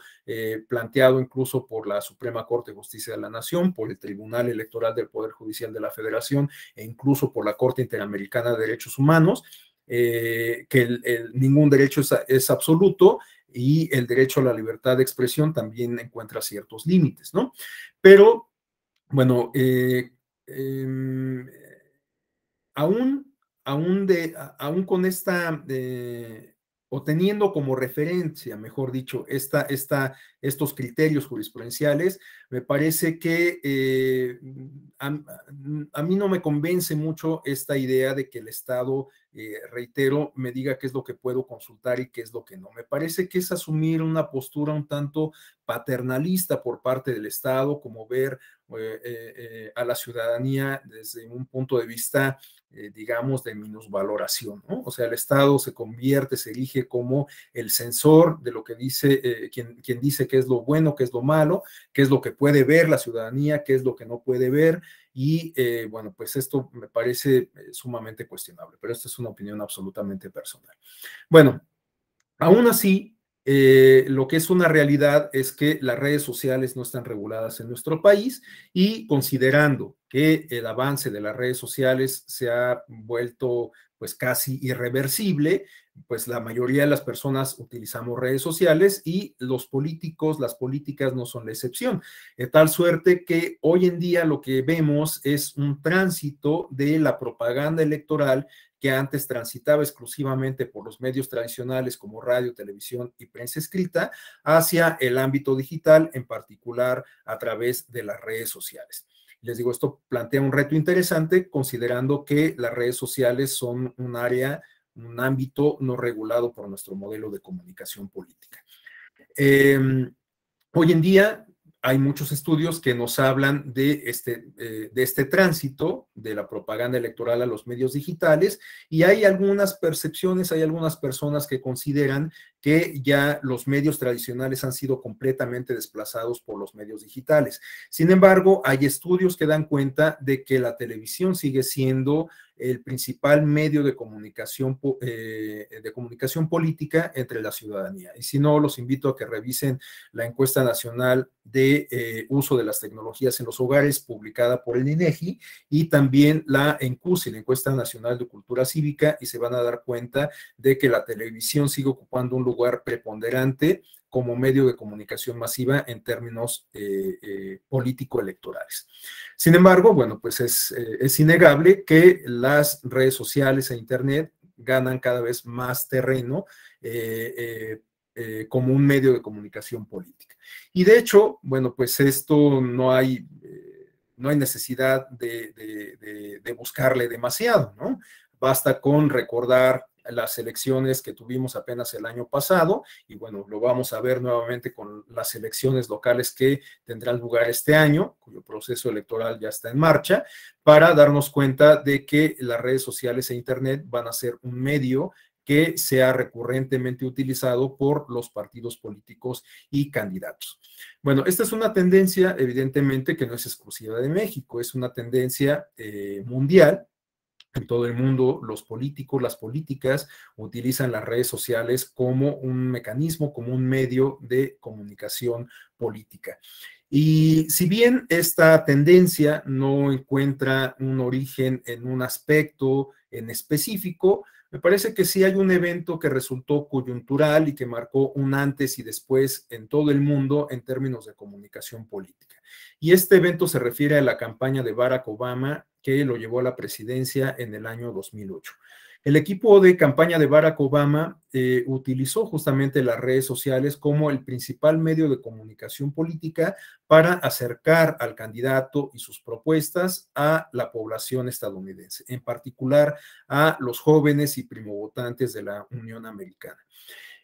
planteado incluso por la Suprema Corte de Justicia de la Nación, por el Tribunal Electoral del Poder Judicial de la Federación e incluso por la Corte Interamericana de Derechos Humanos. que ningún derecho es absoluto y el derecho a la libertad de expresión también encuentra ciertos límites, ¿no? Pero, bueno, em, aún, aún, de, aún con esta, eh, o teniendo como referencia, mejor dicho, esta, esta, estos criterios jurisprudenciales, me parece que eh, a, mí no me convence mucho esta idea de que el Estado, eh, reitero, me diga qué es lo que puedo consultar y qué es lo que no. Me parece que es asumir una postura un tanto paternalista por parte del Estado, como ver eh, a la ciudadanía desde un punto de vista digamos, de minusvaloración, ¿no? O sea, el Estado se convierte, se erige como el censor de lo que dice, quien, quien dice qué es lo bueno, qué es lo malo, qué es lo que puede ver la ciudadanía, qué es lo que no puede ver. Y eh, bueno, pues esto me parece eh, sumamente cuestionable, pero esta es una opinión absolutamente personal. Bueno, aún así, eh, lo que es una realidad es que las redes sociales no están reguladas en nuestro país y considerando que el avance de las redes sociales se ha vuelto pues casi irreversible, pues la mayoría de las personas utilizamos redes sociales y los políticos, las políticas no son la excepción. De tal suerte que hoy en día lo que vemos es un tránsito de la propaganda electoral que antes transitaba exclusivamente por los medios tradicionales como radio, televisión y prensa escrita, hacia el ámbito digital, en particular a través de las redes sociales. Les digo, esto plantea un reto interesante considerando que las redes sociales son un área, un ámbito no regulado por nuestro modelo de comunicación política. Em, hoy en día hay muchos estudios que nos hablan de este, eh, de este tránsito de la propaganda electoral a los medios digitales y hay algunas percepciones, hay algunas personas que consideran que ya los medios tradicionales han sido completamente desplazados por los medios digitales. Sin embargo, hay estudios que dan cuenta de que la televisión sigue siendo el principal medio de comunicación, eh, de comunicación política entre la ciudadanía. Y si no, los invito a que revisen la encuesta nacional de eh, uso de las tecnologías en los hogares publicada por el INEGI y también la ENCUSI, la encuesta nacional de cultura cívica, y se van a dar cuenta de que la televisión sigue ocupando un lugar preponderante como medio de comunicación masiva en términos eh, eh, político-electorales. Sin embargo, bueno, pues es, eh, es, innegable que las redes sociales e Internet ganan cada vez más terreno como un medio de comunicación política. Y de hecho, bueno, pues esto no hay, no hay necesidad de buscarle demasiado, ¿no? Basta con recordar las elecciones que tuvimos apenas el año pasado y bueno, lo vamos a ver nuevamente con las elecciones locales que tendrán lugar este año, cuyo proceso electoral ya está en marcha, para darnos cuenta de que las redes sociales e Internet van a ser un medio que sea recurrentemente utilizado por los partidos políticos y candidatos. Bueno, esta es una tendencia, evidentemente, que no es exclusiva de México, es una tendencia eh, mundial en todo el mundo los políticos, las políticas utilizan las redes sociales como un mecanismo, como un medio de comunicación política. Y si bien esta tendencia no encuentra un origen en un aspecto en específico, Me parece que sí hay un evento que resultó coyuntural y que marcó un antes y después en todo el mundo en términos de comunicación política. Y este evento se refiere a la campaña de Barack Obama que lo llevó a la presidencia en el año 2008. El equipo de campaña de Barack Obama eh, utilizó justamente las redes sociales como el principal medio de comunicación política para acercar al candidato y sus propuestas a la población estadounidense, en particular a los jóvenes y primovotantes de la Unión Americana.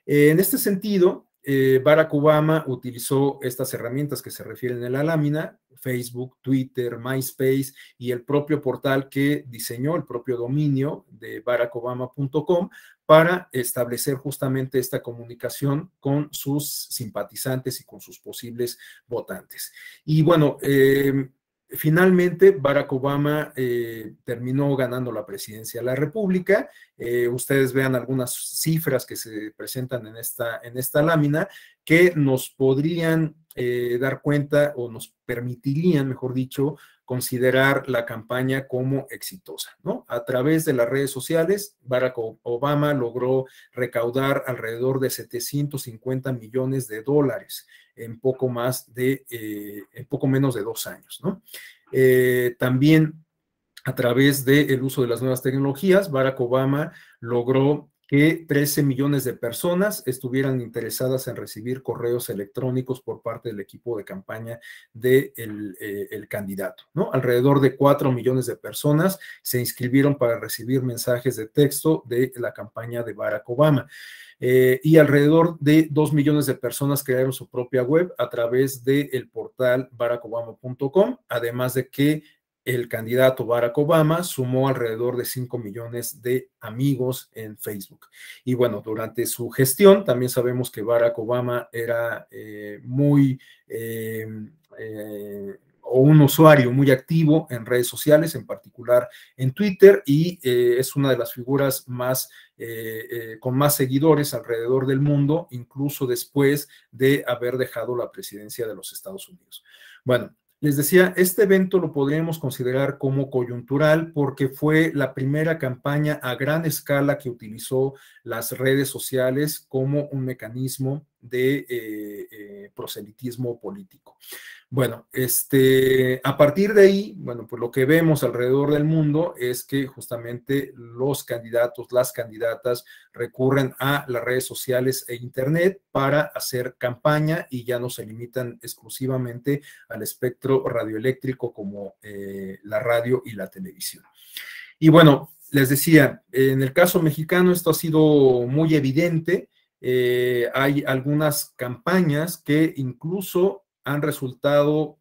en este sentido, eh, Barack Obama utilizó estas herramientas que se refieren en la lámina, Facebook, Twitter, MySpace y el propio portal que diseñó el propio dominio de barackobama.com para establecer justamente esta comunicación con sus simpatizantes y con sus posibles votantes. Y bueno, eh, Finalmente, Barack Obama eh, terminó ganando la presidencia de la República. Eh, ustedes vean algunas cifras que se presentan en esta, en esta lámina que nos podrían eh, dar cuenta o nos permitirían, mejor dicho, considerar la campaña como exitosa, ¿no? A través de las redes sociales, Barack Obama logró recaudar alrededor de 750 millones de dólares en poco más de, eh, en poco menos de dos años, ¿no? Eh, también a través del uso de las nuevas tecnologías, Barack Obama logró que 13 millones de personas estuvieran interesadas en recibir correos electrónicos por parte del equipo de campaña del de eh, el candidato. ¿no? Alrededor de 4 millones de personas se inscribieron para recibir mensajes de texto de la campaña de Barack Obama. Eh, y alrededor de 2 millones de personas crearon su propia web a través del portal barackobama.com, además de que el candidato Barack Obama sumó alrededor de 5 millones de amigos en Facebook. Y bueno, durante su gestión también sabemos que Barack Obama era eh, muy... Eh, o un usuario muy activo en redes sociales, en particular en Twitter, y es una de las figuras más con más seguidores alrededor del mundo, incluso después de haber dejado la presidencia de los Estados Unidos. Bueno, les decía, este evento lo podríamos considerar como coyuntural porque fue la primera campaña a gran escala que utilizó las redes sociales como un mecanismo de eh, eh, proselitismo político. Bueno, este, a partir de ahí, bueno, pues lo que vemos alrededor del mundo es que justamente los candidatos, las candidatas recurren a las redes sociales e Internet para hacer campaña y ya no se limitan exclusivamente al espectro radioeléctrico como eh, la radio y la televisión. Y bueno, les decía, en el caso mexicano esto ha sido muy evidente. Eh, hay algunas campañas que incluso han resultado,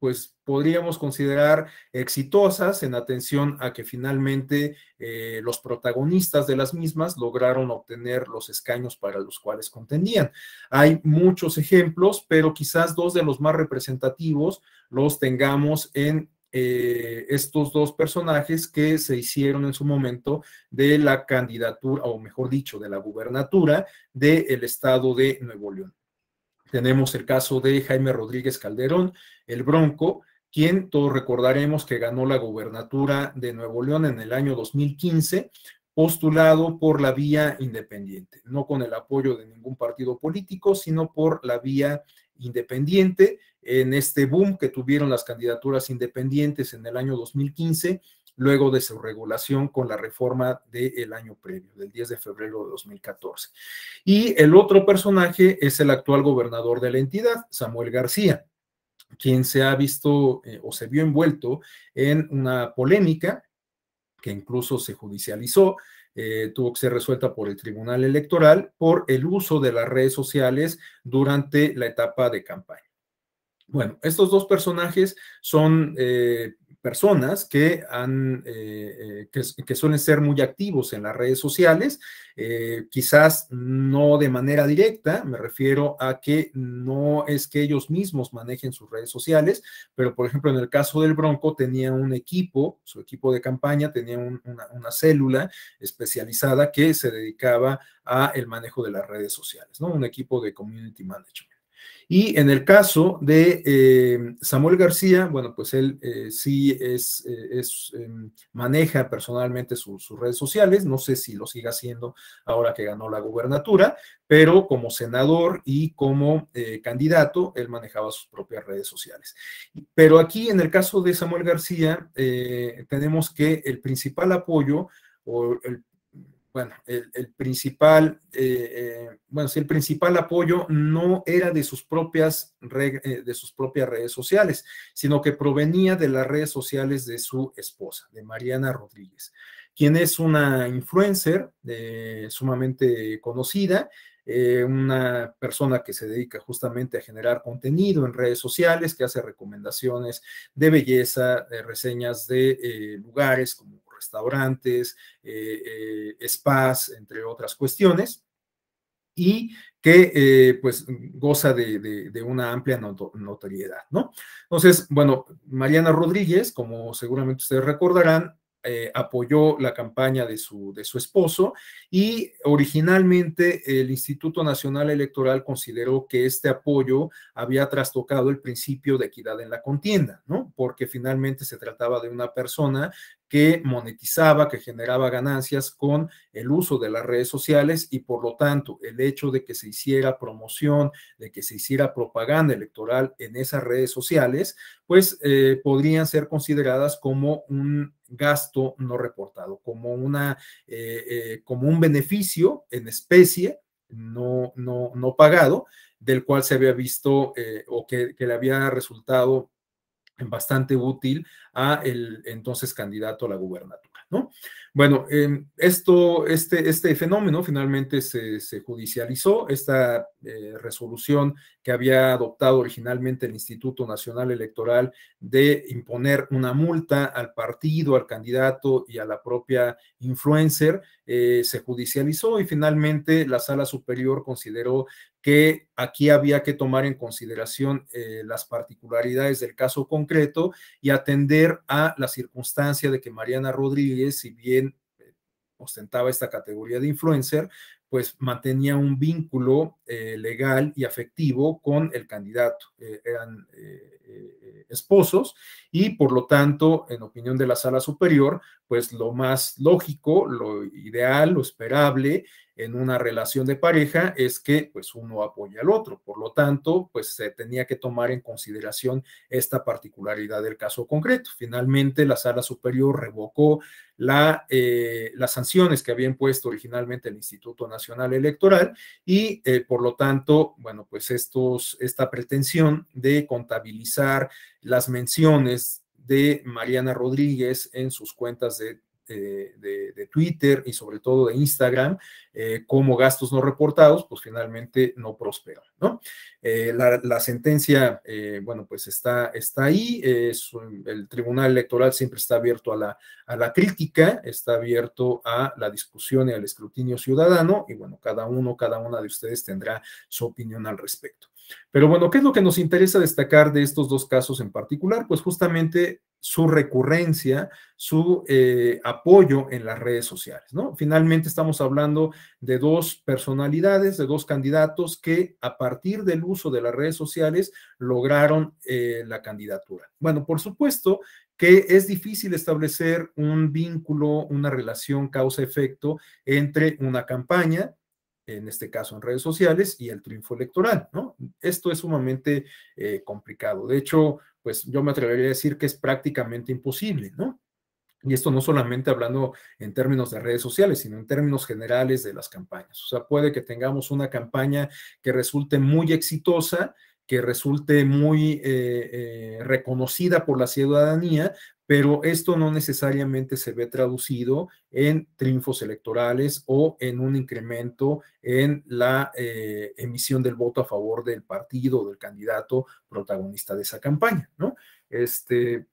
pues podríamos considerar exitosas en atención a que finalmente eh, los protagonistas de las mismas lograron obtener los escaños para los cuales contendían. Hay muchos ejemplos, pero quizás dos de los más representativos los tengamos en eh, estos dos personajes que se hicieron en su momento de la candidatura, o mejor dicho, de la gubernatura del estado de Nuevo León. Tenemos el caso de Jaime Rodríguez Calderón, el Bronco, quien todos recordaremos que ganó la gubernatura de Nuevo León en el año 2015, postulado por la vía independiente, no con el apoyo de ningún partido político, sino por la vía independiente. En este boom que tuvieron las candidaturas independientes en el año 2015, luego de su regulación con la reforma del año previo, del 10 de febrero de 2014. Y el otro personaje es el actual gobernador de la entidad, Samuel García, quien se ha visto eh, o se vio envuelto en una polémica que incluso se judicializó, eh, tuvo que ser resuelta por el Tribunal Electoral por el uso de las redes sociales durante la etapa de campaña. Bueno, estos dos personajes son eh, personas que, han, eh, eh, que, suelen ser muy activos en las redes sociales, eh, quizás no de manera directa, me refiero a que no es que ellos mismos manejen sus redes sociales, pero por ejemplo en el caso del Bronco tenía un equipo, su equipo de campaña tenía una, una, célula especializada que se dedicaba a el manejo de las redes sociales, ¿no? Un equipo de community management. Y en el caso de eh, Samuel García, bueno, pues él eh, sí es, eh, em, maneja personalmente sus redes sociales, no sé si lo sigue haciendo ahora que ganó la gubernatura, pero como senador y como candidato, él manejaba sus propias redes sociales. Pero aquí, en el caso de Samuel García, tenemos que el principal apoyo o el bueno, el, principal, eh, eh, bueno, el principal apoyo no era de sus propias eh, de sus propias redes sociales, sino que provenía de las redes sociales de su esposa, de Mariana Rodríguez, quien es una influencer sumamente conocida, una persona que se dedica justamente a generar contenido en redes sociales, que hace recomendaciones de belleza, de reseñas de lugares como restaurantes, eh, eh, spas, entre otras cuestiones, y que eh, pues goza de, una amplia notoriedad, ¿no? Entonces, bueno, Mariana Rodríguez, como seguramente ustedes recordarán, apoyó la campaña de su, de su esposo y originalmente el Instituto Nacional Electoral consideró que este apoyo había trastocado el principio de equidad en la contienda, ¿no? Porque finalmente se trataba de una persona que monetizaba, que generaba ganancias con el uso de las redes sociales y por lo tanto el hecho de que se hiciera promoción, de que se hiciera propaganda electoral en esas redes sociales, pues eh, podrían ser consideradas como un gasto no reportado, como, una, eh, eh, como un beneficio en especie no, no, no pagado, del cual se había visto o que, que le había resultado bastante útil a el entonces candidato a la gubernatura, ¿no? Bueno, em, esto, este, este fenómeno finalmente se, judicializó, esta eh, resolución que había adoptado originalmente el Instituto Nacional Electoral de imponer una multa al partido, al candidato y a la propia influencer, eh, se judicializó y finalmente la sala superior consideró que aquí había que tomar en consideración eh, las particularidades del caso concreto y atender a la circunstancia de que Mariana Rodríguez, si bien eh, ostentaba esta categoría de influencer, pues mantenía un vínculo eh, legal y afectivo con el candidato. eran esposos y por lo tanto, en opinión de la sala superior, pues lo más lógico, lo ideal, lo esperable en una relación de pareja es que pues uno apoya al otro. Por lo tanto, pues se tenía que tomar en consideración esta particularidad del caso concreto. Finalmente, la sala superior revocó eh, las sanciones que había impuesto originalmente el Instituto Nacional Electoral y eh, por lo tanto, bueno, pues estos, esta pretensión de contabilizar las menciones de Mariana Rodríguez en sus cuentas de de, Twitter y sobre todo de Instagram eh, como gastos no reportados, pues finalmente no prosperó, ¿no? Eh, la, sentencia, eh, bueno, pues está, está ahí, el Tribunal Electoral siempre está abierto a la, a la crítica, está abierto a la discusión y al escrutinio ciudadano, y bueno, cada uno, cada una de ustedes tendrá su opinión al respecto. Pero bueno, ¿qué es lo que nos interesa destacar de estos dos casos en particular? Pues justamente su recurrencia, su eh, apoyo en las redes sociales, ¿no? Finalmente estamos hablando de dos personalidades, de dos candidatos que a partir del uso de las redes sociales lograron eh, la candidatura. Bueno, por supuesto que es difícil establecer un vínculo, una relación causa-efecto entre una campaña en este caso en redes sociales, y el triunfo electoral, ¿no? Esto es sumamente eh, complicado. De hecho, pues yo me atrevería a decir que es prácticamente imposible, ¿no? Y esto no solamente hablando en términos de redes sociales, sino en términos generales de las campañas. O sea, puede que tengamos una campaña que resulte muy exitosa, que resulte muy eh, eh, reconocida por la ciudadanía, pero esto no necesariamente se ve traducido en triunfos electorales o en un incremento en la eh, emisión del voto a favor del partido o del candidato protagonista de esa campaña, ¿no? Este,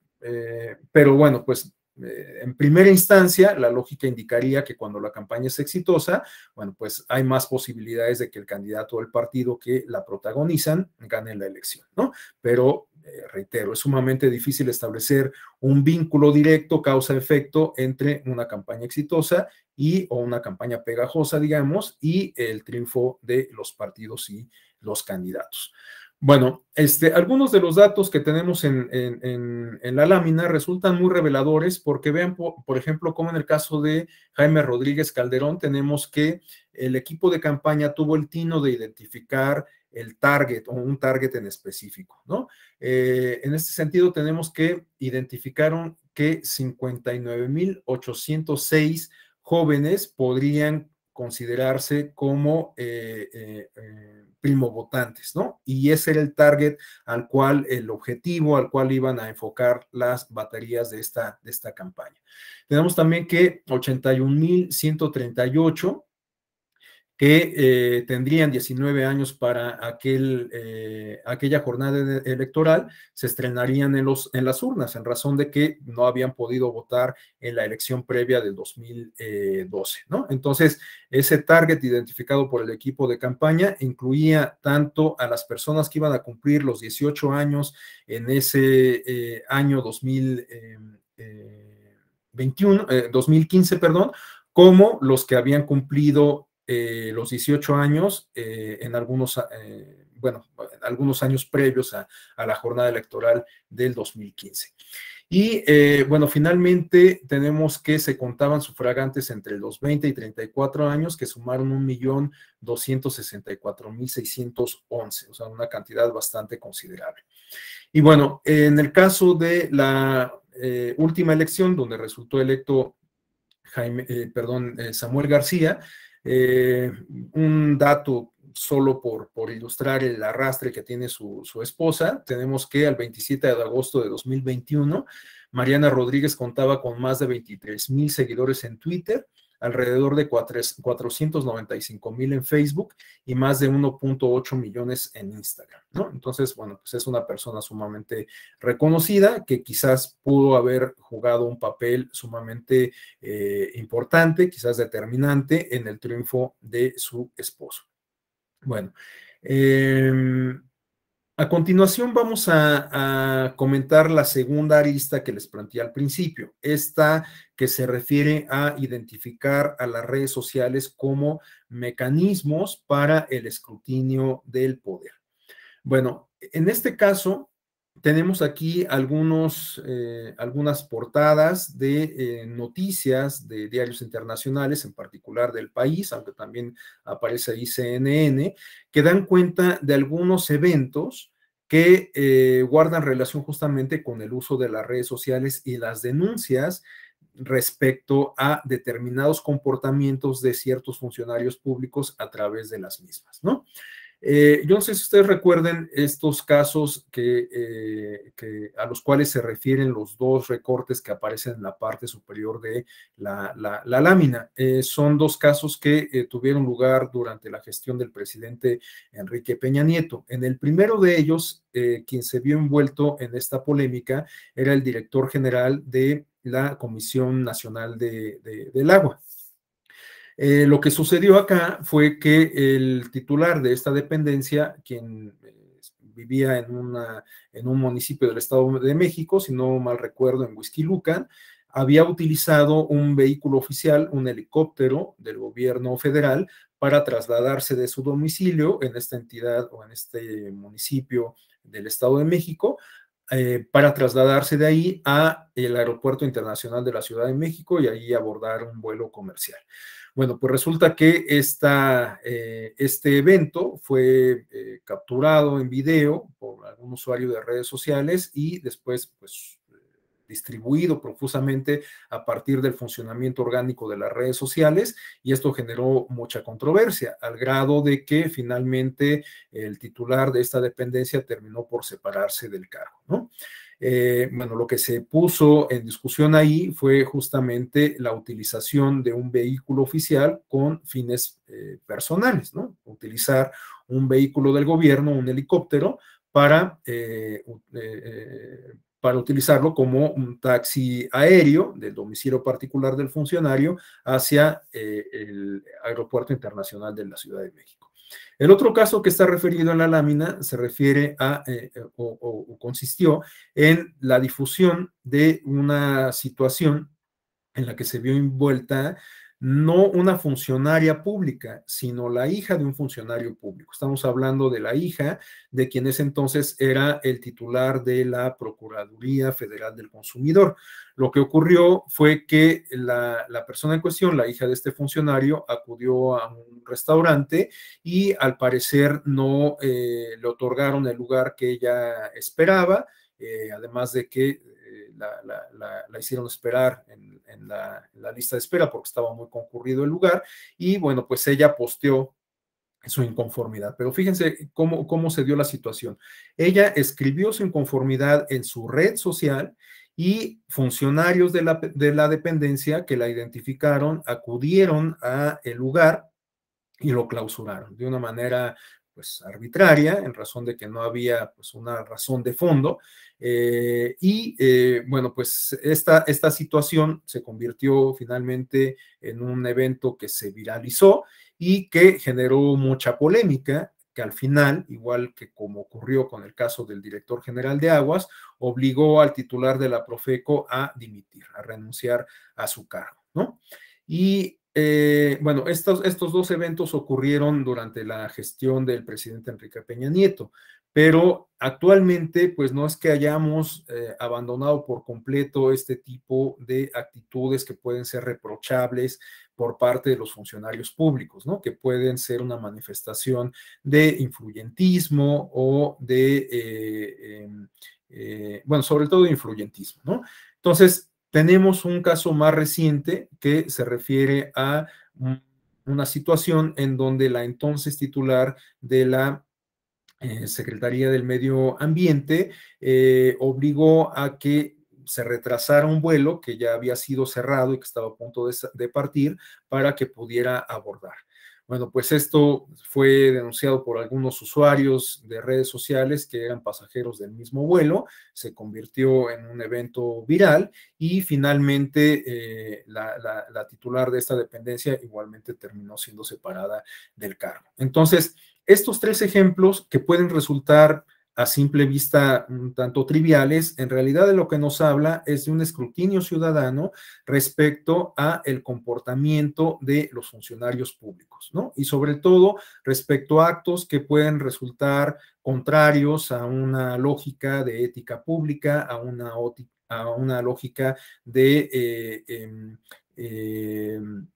pero bueno, pues eh, en primera instancia, la lógica indicaría que cuando la campaña es exitosa, bueno, pues hay más posibilidades de que el candidato o el partido que la protagonizan gane la elección, ¿no? Pero, eh, reitero, es sumamente difícil establecer un vínculo directo, causa-efecto, entre una campaña exitosa y o una campaña pegajosa, digamos, y el triunfo de los partidos y los candidatos. Bueno, este, algunos de los datos que tenemos en, la lámina resultan muy reveladores porque vean, por, ejemplo, como en el caso de Jaime Rodríguez Calderón, tenemos que el equipo de campaña tuvo el tino de identificar el target o un target en específico, ¿no? Eh, en este sentido, tenemos que identificaron que 59.806 jóvenes podrían considerarse como eh, eh, eh, primo votantes, ¿no? Y ese era el target al cual, el objetivo al cual iban a enfocar las baterías de esta, de esta campaña. Tenemos también que 81.138 que eh, tendrían 19 años para aquel, eh, aquella jornada electoral, se estrenarían en, los, en las urnas, en razón de que no habían podido votar en la elección previa del 2012, ¿no? Entonces, ese target identificado por el equipo de campaña incluía tanto a las personas que iban a cumplir los 18 años en ese eh, año 2021, 2015, perdón, como los que habían cumplido eh, los 18 años eh, en algunos, eh, bueno, algunos años previos a, la jornada electoral del 2015. Y bueno, finalmente tenemos que se contaban sufragantes entre los 20 y 34 años que sumaron 1.264.611, o sea, una cantidad bastante considerable. Y bueno, en el caso de la última elección, donde resultó electo Jaime, perdón, Samuel García, eh, un dato solo por, por, ilustrar el arrastre que tiene su, su, esposa, tenemos que al 27 de agosto de 2021, Mariana Rodríguez contaba con más de 23 mil seguidores en Twitter, alrededor de 495 mil en Facebook y más de 1.8 millones en Instagram. Entonces, bueno, pues es una persona sumamente reconocida que quizás pudo haber jugado un papel sumamente eh, importante, quizás determinante en el triunfo de su esposo. Bueno, eh, a continuación vamos a, comentar la segunda arista que les planteé al principio, esta que se refiere a identificar a las redes sociales como mecanismos para el escrutinio del poder. Bueno, en este caso tenemos aquí eh, algunas portadas de eh, noticias de diarios internacionales, en particular del país, aunque también aparece ahí CNN, que dan cuenta de algunos eventos que eh, guardan relación justamente con el uso de las redes sociales y las denuncias respecto a determinados comportamientos de ciertos funcionarios públicos a través de las mismas, ¿no? Eh, yo no sé si ustedes recuerden estos casos eh, que, a los cuales se refieren los dos recortes que aparecen en la parte superior de la, lámina. Eh, son dos casos que tuvieron lugar durante la gestión del presidente Enrique Peña Nieto. En el primero de ellos, quien se vio envuelto en esta polémica era el director general de la Comisión Nacional del Agua. Eh, lo que sucedió acá fue que el titular de esta dependencia, quien eh, vivía en, un municipio del Estado de México, si no mal recuerdo, en Lucan, había utilizado un vehículo oficial, un helicóptero del gobierno federal, para trasladarse de su domicilio en esta entidad o en este municipio del Estado de México eh, para trasladarse de ahí a el Aeropuerto Internacional de la Ciudad de México y ahí abordar un vuelo comercial. Bueno, pues resulta que esta, eh, este evento fue eh, capturado en video por algún usuario de redes sociales y después, pues, distribuido profusamente a partir del funcionamiento orgánico de las redes sociales y esto generó mucha controversia al grado de que finalmente el titular de esta dependencia terminó por separarse del cargo, ¿no? Eh, bueno, lo que se puso en discusión ahí fue justamente la utilización de un vehículo oficial con fines eh, personales, ¿no? Utilizar un vehículo del gobierno, un helicóptero, para, eh, para utilizarlo como un taxi aéreo del domicilio particular del funcionario hacia el Aeropuerto Internacional de la Ciudad de México. El otro caso que está referido en la lámina se refiere a eh, eh, o, consistió en la difusión de una situación en la que se vio envuelta no una funcionaria pública, sino la hija de un funcionario público. Estamos hablando de la hija de quien ese entonces era el titular de la Procuraduría Federal del Consumidor. Lo que ocurrió fue que la, persona en cuestión, la hija de este funcionario, acudió a un restaurante y al parecer no eh, le otorgaron el lugar que ella esperaba, eh, además de que la, hicieron esperar en, la, lista de espera porque estaba muy concurrido el lugar y bueno, pues ella posteó su inconformidad. Pero fíjense cómo, cómo se dio la situación. Ella escribió su inconformidad en su red social y funcionarios de la, de la dependencia que la identificaron acudieron a el lugar y lo clausuraron de una manera pues arbitraria, en razón de que no había pues una razón de fondo. Eh, y eh, bueno, pues esta, esta situación se convirtió finalmente en un evento que se viralizó y que generó mucha polémica que al final, igual que como ocurrió con el caso del director general de Aguas, obligó al titular de la Profeco a dimitir, a renunciar a su cargo, ¿no? Y eh, bueno, estos, dos eventos ocurrieron durante la gestión del presidente Enrique Peña Nieto, pero actualmente pues no es que hayamos eh, abandonado por completo este tipo de actitudes que pueden ser reprochables por parte de los funcionarios públicos, ¿no? Que pueden ser una manifestación de influyentismo o de, eh, em, bueno, sobre todo influyentismo, ¿no? Entonces, tenemos un caso más reciente que se refiere a una situación en donde la entonces titular de la eh, Secretaría del Medio Ambiente eh, obligó a que se retrasara un vuelo que ya había sido cerrado y que estaba a punto de partir para que pudiera abordar. Bueno, pues esto fue denunciado por algunos usuarios de redes sociales que eran pasajeros del mismo vuelo, se convirtió en un evento viral y finalmente eh, la, titular de esta dependencia igualmente terminó siendo separada del cargo. Entonces, estos tres ejemplos que pueden resultar a simple vista un tanto triviales, en realidad de lo que nos habla es de un escrutinio ciudadano respecto a el comportamiento de los funcionarios públicos, ¿no? Y sobre todo respecto a actos que pueden resultar contrarios a una lógica de ética pública, a una, a una lógica de eh, em, em,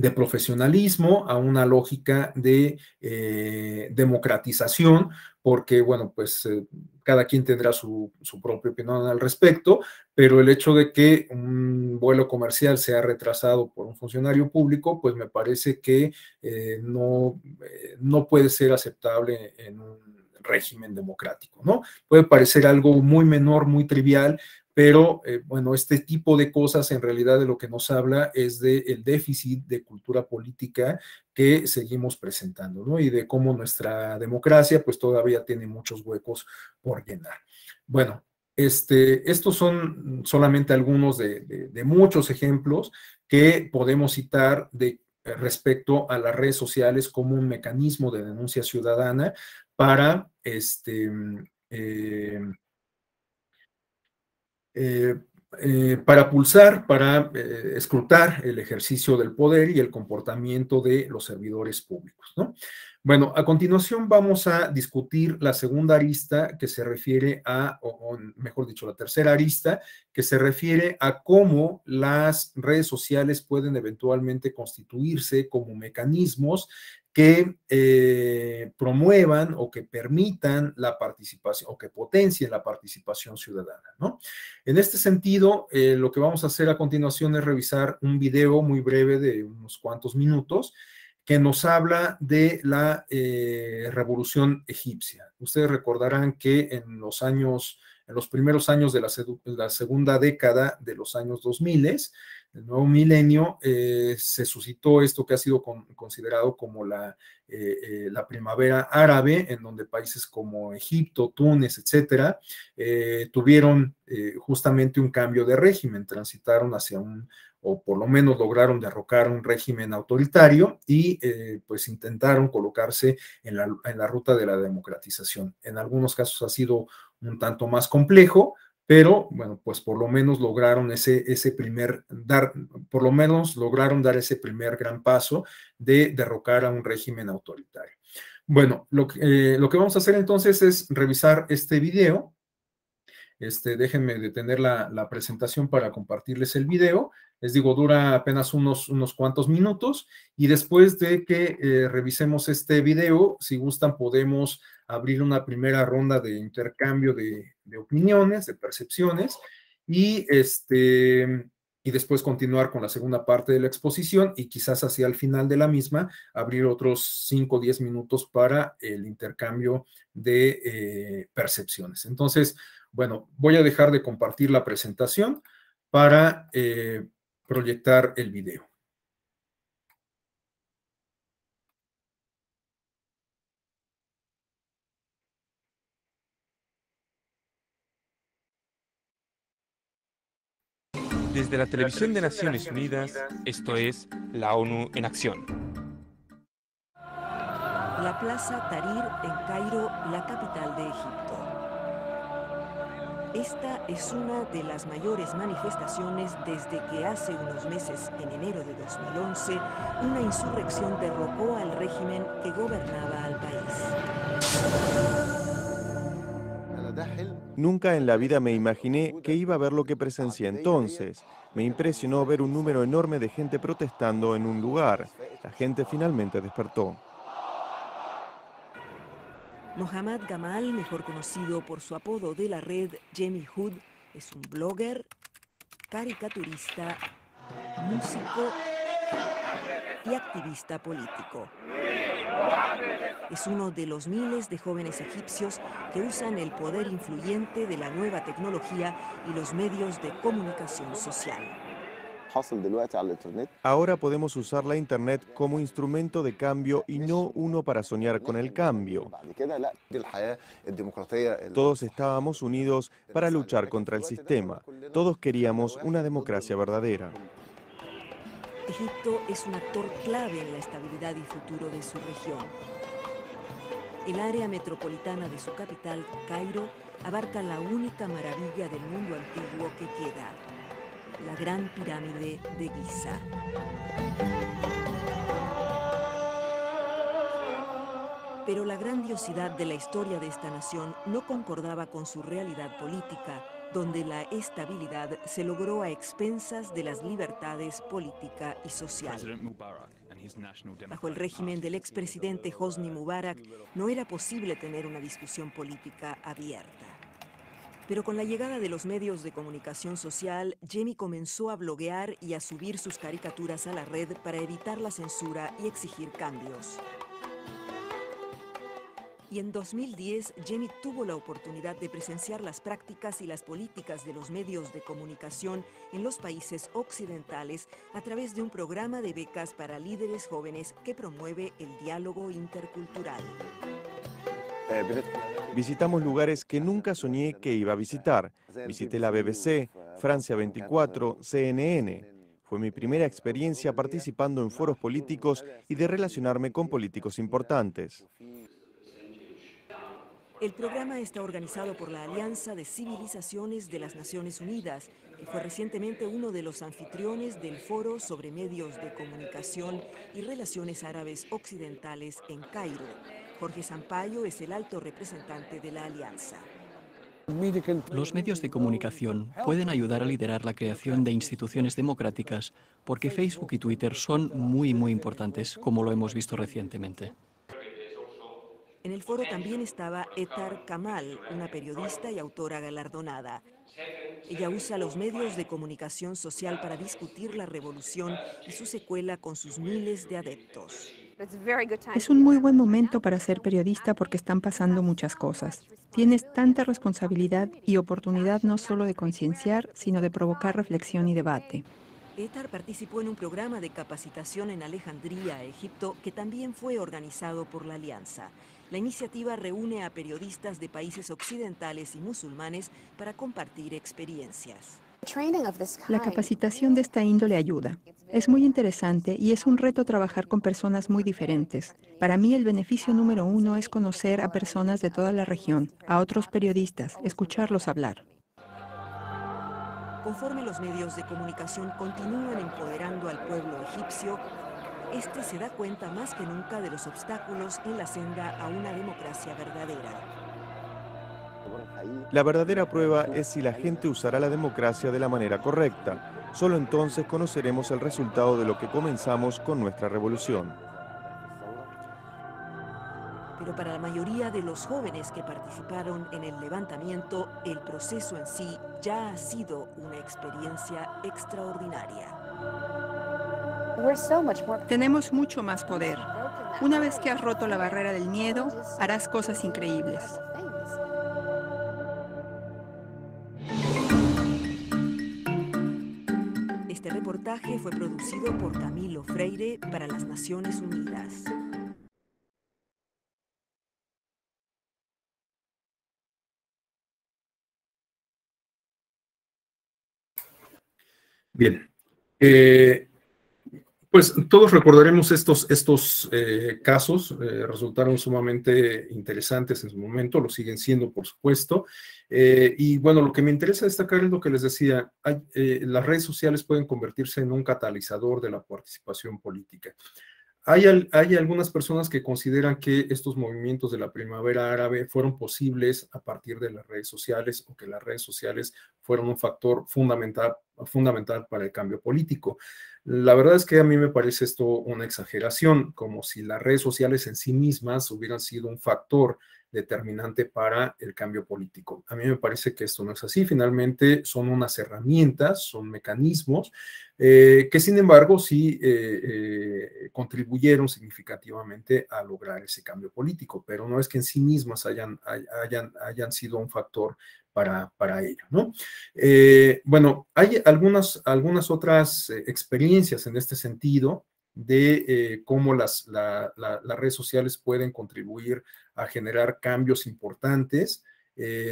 de profesionalismo a una lógica de eh, democratización, porque, bueno, pues eh, cada quien tendrá su, propia opinión al respecto, pero el hecho de que un vuelo comercial sea retrasado por un funcionario público, pues me parece que eh, no, no puede ser aceptable en un régimen democrático, ¿no? Puede parecer algo muy menor, muy trivial, pero eh, bueno, este tipo de cosas en realidad de lo que nos habla es del déficit de cultura política que seguimos presentando, ¿no? Y de cómo nuestra democracia pues todavía tiene muchos huecos por llenar. Bueno, este, estos son solamente algunos de, de muchos ejemplos que podemos citar de eh, respecto a las redes sociales como un mecanismo de denuncia ciudadana para este, eh, eh, para pulsar, para eh, escrutar el ejercicio del poder y el comportamiento de los servidores públicos. ¿no? Bueno, a continuación vamos a discutir la segunda arista que se refiere a, o, mejor dicho, la tercera arista que se refiere a cómo las redes sociales pueden eventualmente constituirse como mecanismos que eh, promuevan o que permitan la participación o que potencien la participación ciudadana, ¿no? En este sentido, eh, lo que vamos a hacer a continuación es revisar un video muy breve de unos cuantos minutos que nos habla de la eh, revolución egipcia. Ustedes recordarán que en los años, en los primeros años de la, la segunda década de los años 2000, el nuevo milenio, eh, se suscitó esto que ha sido considerado como la, eh, eh, la, primavera árabe, en donde países como Egipto, Túnez, etcétera, tuvieron justamente un cambio de régimen, transitaron hacia un, o por lo menos lograron derrocar un régimen autoritario y pues intentaron colocarse en la, en la ruta de la democratización. En algunos casos ha sido un tanto más complejo, pero bueno, pues por lo menos lograron ese, ese primer, dar, por lo menos lograron dar ese primer gran paso de derrocar a un régimen autoritario. Bueno, lo, eh, lo que vamos a hacer entonces es revisar este video. Este, déjenme detener la, la presentación para compartirles el video les digo, dura apenas unos, unos cuantos minutos y después de que eh, revisemos este video, si gustan, podemos abrir una primera ronda de intercambio de, opiniones, de percepciones y, este, y después continuar con la segunda parte de la exposición y quizás hacia el final de la misma abrir otros 5 o 10 minutos para el intercambio de eh, percepciones. Entonces, bueno, voy a dejar de compartir la presentación para eh, proyectar el video. Desde la televisión de Naciones Unidas, esto es la ONU en acción. La Plaza Tahrir en Cairo, la capital de Egipto. Esta es una de las mayores manifestaciones desde que hace unos meses, en enero de 2011, una insurrección derrocó al régimen que gobernaba al país. Nunca en la vida me imaginé que iba a ver lo que presencié entonces. Me impresionó ver un número enorme de gente protestando en un lugar. La gente finalmente despertó. Mohammad Gamal, mejor conocido por su apodo de la red Jamie Hood, es un blogger, caricaturista, músico y activista político. Es uno de los miles de jóvenes egipcios que usan el poder influyente de la nueva tecnología y los medios de comunicación social. Ahora podemos usar la Internet como instrumento de cambio y no uno para soñar con el cambio. Todos estábamos unidos para luchar contra el sistema. Todos queríamos una democracia verdadera. Egipto es un actor clave en la estabilidad y futuro de su región. El área metropolitana de su capital, Cairo, abarca la única maravilla del mundo antiguo que queda, la Gran Pirámide de Giza. Pero la grandiosidad de la historia de esta nación no concordaba con su realidad política, donde la estabilidad se logró a expensas de las libertades política y social. Bajo el régimen del expresidente Hosni Mubarak no era posible tener una discusión política abierta. Pero con la llegada de los medios de comunicación social, Jamie comenzó a bloguear y a subir sus caricaturas a la red para evitar la censura y exigir cambios. Y en 2010, Jamie tuvo la oportunidad de presenciar las prácticas y las políticas de los medios de comunicación en los países occidentales a través de un programa de becas para líderes jóvenes que promueve el diálogo intercultural. Visitamos lugares que nunca soñé que iba a visitar. Visité la BBC, Francia 24, CNN. Fue mi primera experiencia participando en foros políticos y de relacionarme con políticos importantes. El programa está organizado por la Alianza de Civilizaciones de las Naciones Unidas y fue recientemente uno de los anfitriones del foro sobre medios de comunicación y relaciones árabes occidentales en Cairo. Jorge Sampaio es el alto representante de la alianza. Los medios de comunicación pueden ayudar a liderar la creación de instituciones democráticas porque Facebook y Twitter son muy, muy importantes, como lo hemos visto recientemente. En el foro también estaba Etar Kamal, una periodista y autora galardonada. Ella usa los medios de comunicación social para discutir la revolución y su secuela con sus miles de adeptos. Es un muy buen momento para ser periodista porque están pasando muchas cosas. Tienes tanta responsabilidad y oportunidad no solo de concienciar, sino de provocar reflexión y debate. Etar participó en un programa de capacitación en Alejandría, Egipto, que también fue organizado por la Alianza. La iniciativa reúne a periodistas de países occidentales y musulmanes para compartir experiencias. La capacitación de esta índole ayuda. Es muy interesante y es un reto trabajar con personas muy diferentes. Para mí el beneficio número uno es conocer a personas de toda la región, a otros periodistas, escucharlos hablar. Conforme los medios de comunicación continúan empoderando al pueblo egipcio, este se da cuenta más que nunca de los obstáculos en la senda a una democracia verdadera. La verdadera prueba es si la gente usará la democracia de la manera correcta. Solo entonces conoceremos el resultado de lo que comenzamos con nuestra revolución. Pero para la mayoría de los jóvenes que participaron en el levantamiento, el proceso en sí ya ha sido una experiencia extraordinaria. Tenemos mucho más poder. Una vez que has roto la barrera del miedo, harás cosas increíbles. Reportaje fue producido por Camilo Freire para las Naciones Unidas. Bien. Eh, pues todos recordaremos estos, estos eh, casos, eh, resultaron sumamente interesantes en su momento, lo siguen siendo, por supuesto. y bueno, lo que me interesa destacar es lo que les decía, las redes sociales pueden convertirse en un catalizador de la participación política. Hay, hay, algunas personas que consideran que estos movimientos de la primavera árabe fueron posibles a partir de las redes sociales o que las redes sociales fueron un factor fundamental, fundamental para el cambio político. La verdad es que a mí me parece esto una exageración, como si las redes sociales en sí mismas hubieran sido un factor determinante para el cambio político. A mí me parece que esto no es así. Finalmente son unas herramientas, son mecanismos eh, que sin embargo sí eh, eh, contribuyeron significativamente a lograr ese cambio político, pero no es que en sí mismas hayan, hayan, hayan sido un factor para, para ello, ¿no? bueno, hay algunas, algunas otras experiencias en este sentido de cómo las, las redes sociales pueden contribuir a generar cambios importantes,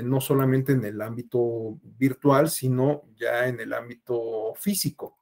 no solamente en el ámbito virtual, sino ya en el ámbito físico.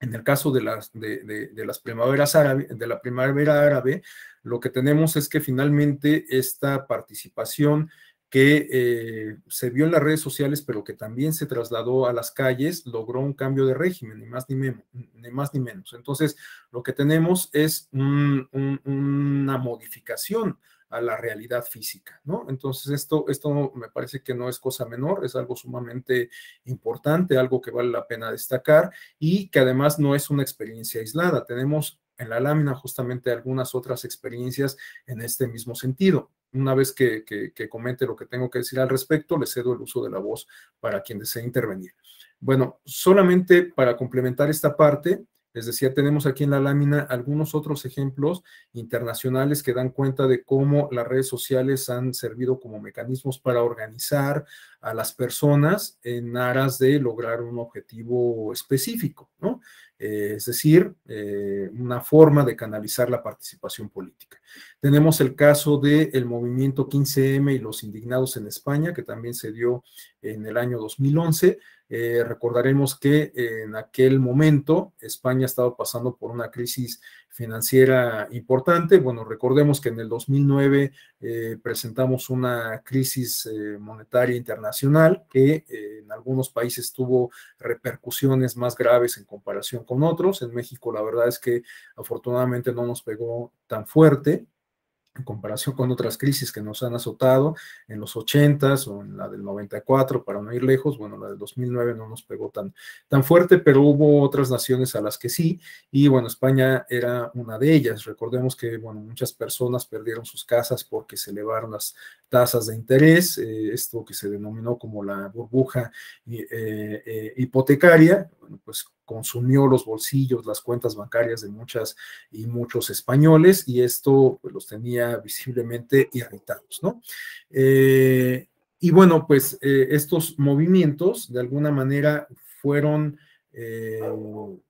En el caso de las, de, las primaveras de la primavera árabe, lo que tenemos es que finalmente esta participación que eh, se vio en las redes sociales, pero que también se trasladó a las calles, logró un cambio de régimen, ni más ni, menos, ni, más, ni menos. Entonces, lo que tenemos es una modificación a la realidad física, ¿no? Entonces, esto, esto me parece que no es cosa menor, es algo sumamente importante, algo que vale la pena destacar y que además no es una experiencia aislada. Tenemos en la lámina justamente algunas otras experiencias en este mismo sentido. Una vez que, que, comente lo que tengo que decir al respecto, le cedo el uso de la voz para quien desee intervenir. Bueno, solamente para complementar esta parte, les decía, tenemos aquí en la lámina algunos otros ejemplos internacionales que dan cuenta de cómo las redes sociales han servido como mecanismos para organizar a las personas en aras de lograr un objetivo específico, ¿no? Eh, es decir, eh, una forma de canalizar la participación política. Tenemos el caso del movimiento 15M y los indignados en España, que también se dio en el año 2011, eh, recordaremos que en aquel momento España estaba pasando por una crisis financiera importante. Bueno, recordemos que en el 2009 eh, presentamos una crisis eh, monetaria internacional que en algunos países tuvo repercusiones más graves en comparación con otros. En México la verdad es que afortunadamente no nos pegó tan fuerte en comparación con otras crisis que nos han azotado en los 80s o en la del 94, para no ir lejos, bueno, la del 2009 no nos pegó tan, tan fuerte, pero hubo otras naciones a las que sí, y bueno, España era una de ellas. Recordemos que, bueno, muchas personas perdieron sus casas porque se elevaron las tasas de interés, eh, esto que se denominó como la burbuja eh, eh, hipotecaria, bueno, pues consumió los bolsillos, las cuentas bancarias de muchas y muchos españoles y esto pues, los tenía visiblemente irritados, ¿no? Eh, y bueno, pues eh, estos movimientos de alguna manera fueron eh, o,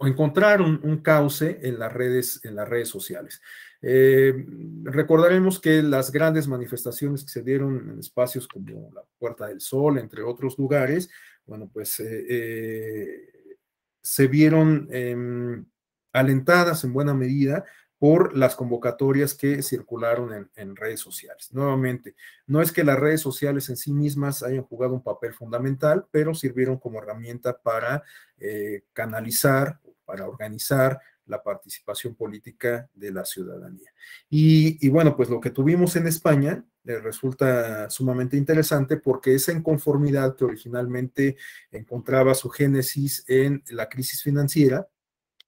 encontraron un cauce en las redes, en las redes sociales. recordaremos que las grandes manifestaciones que se dieron en espacios como la Puerta del Sol, entre otros lugares, bueno, pues eh, eh, se vieron em, alentadas en buena medida por las convocatorias que circularon en, redes sociales. Nuevamente, no es que las redes sociales en sí mismas hayan jugado un papel fundamental, pero sirvieron como herramienta para eh, canalizar, para organizar la participación política de la ciudadanía. Y, bueno, pues lo que tuvimos en España eh, resulta sumamente interesante porque esa inconformidad que originalmente encontraba su génesis en la crisis financiera,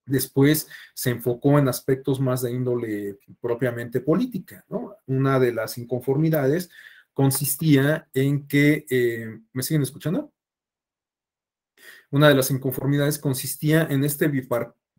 después se enfocó en aspectos más de índole propiamente política. ¿no? Una de las inconformidades consistía en que, eh, ¿me siguen escuchando? Una de las inconformidades consistía en este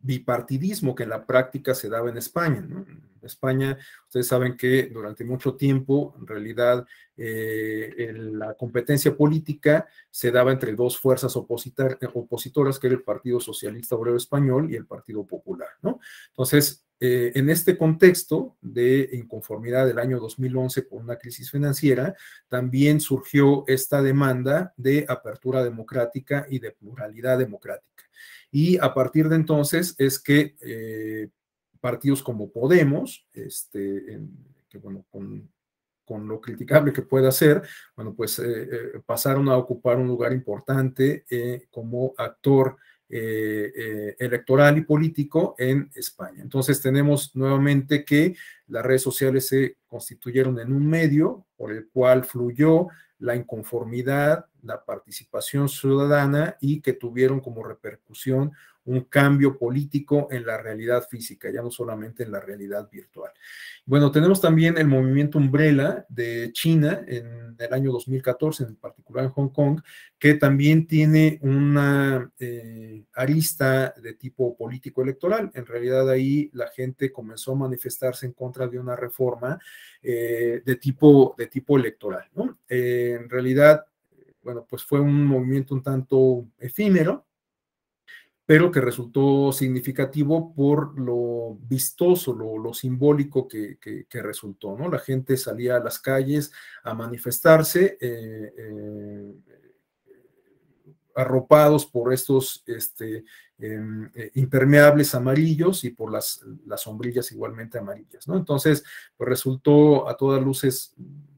bipartidismo que en la práctica se daba en España. En España, ustedes saben que durante mucho tiempo, en realidad, eh, la competencia política se daba entre dos fuerzas opositoras, que era el Partido Socialista Obrero Español y el Partido Popular. ¿no? Entonces, eh, en este contexto de inconformidad del año 2011 por una crisis financiera, también surgió esta demanda de apertura democrática y de pluralidad democrática. Y a partir de entonces es que eh, partidos como Podemos, este, que bueno, con, lo criticable que pueda ser, bueno, pues eh, eh, pasaron a ocupar un lugar importante como actor electoral y político en España. Entonces tenemos nuevamente que las redes sociales se constituyeron en un medio por el cual fluyó la inconformidad, la participación ciudadana y que tuvieron como repercusión un cambio político en la realidad física, ya no solamente en la realidad virtual. Bueno, tenemos también el movimiento Umbrella de China en el año 2014, en particular en Hong Kong, que también tiene una eh, arista de tipo político electoral. En realidad ahí la gente comenzó a manifestarse en contra de una reforma eh, de, tipo, de tipo electoral. Eh, en realidad, bueno, pues fue un movimiento un tanto efímero, pero que resultó significativo por lo vistoso, lo, simbólico que, resultó, ¿no? La gente salía a las calles a manifestarse, eh, eh, arropados por estos este, em, eh, impermeables amarillos y por las, las sombrillas igualmente amarillas, ¿no? Entonces, pues resultó a todas luces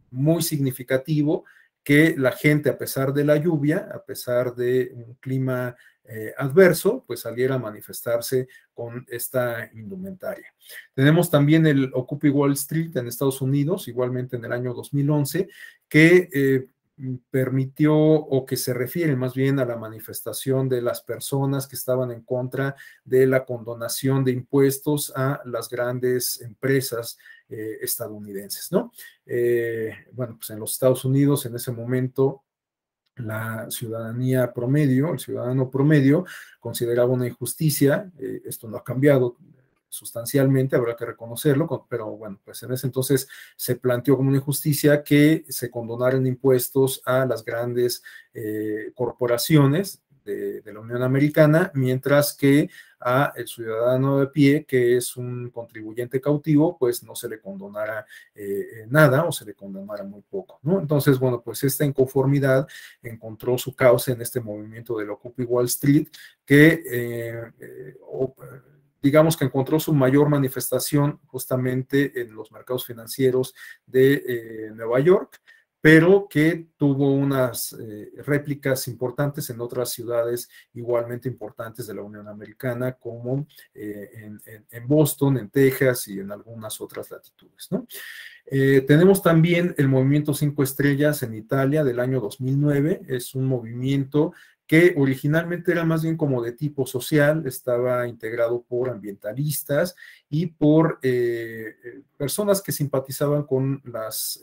muy significativo que la gente, a pesar de la lluvia, a pesar de un clima eh, adverso, pues saliera a manifestarse con esta indumentaria. Tenemos también el Occupy Wall Street en Estados Unidos, igualmente en el año 2011, que eh, permitió o que se refiere más bien a la manifestación de las personas que estaban en contra de la condonación de impuestos a las grandes empresas eh, estadounidenses, ¿no? bueno, pues en los Estados Unidos en ese momento la ciudadanía promedio, el ciudadano promedio, consideraba una injusticia, eh, esto no ha cambiado sustancialmente, habrá que reconocerlo, pero bueno, pues en ese entonces se planteó como una injusticia que se condonaran impuestos a las grandes eh, corporaciones de, la Unión Americana, mientras que a el ciudadano de pie, que es un contribuyente cautivo, pues no se le condonara eh, nada o se le condonara muy poco. Entonces, bueno, pues esta inconformidad encontró su causa en este movimiento del Occupy Wall Street, que eh, eh, digamos que encontró su mayor manifestación justamente en los mercados financieros de Nueva York, pero que tuvo unas eh, réplicas importantes en otras ciudades igualmente importantes de la Unión Americana, como eh, en, Boston, en Texas y en algunas otras latitudes. Eh, tenemos también el movimiento Cinco Estrellas en Italia del año 2009. Es un movimiento que originalmente era más bien como de tipo social, estaba integrado por ambientalistas y por personas que simpatizaban con las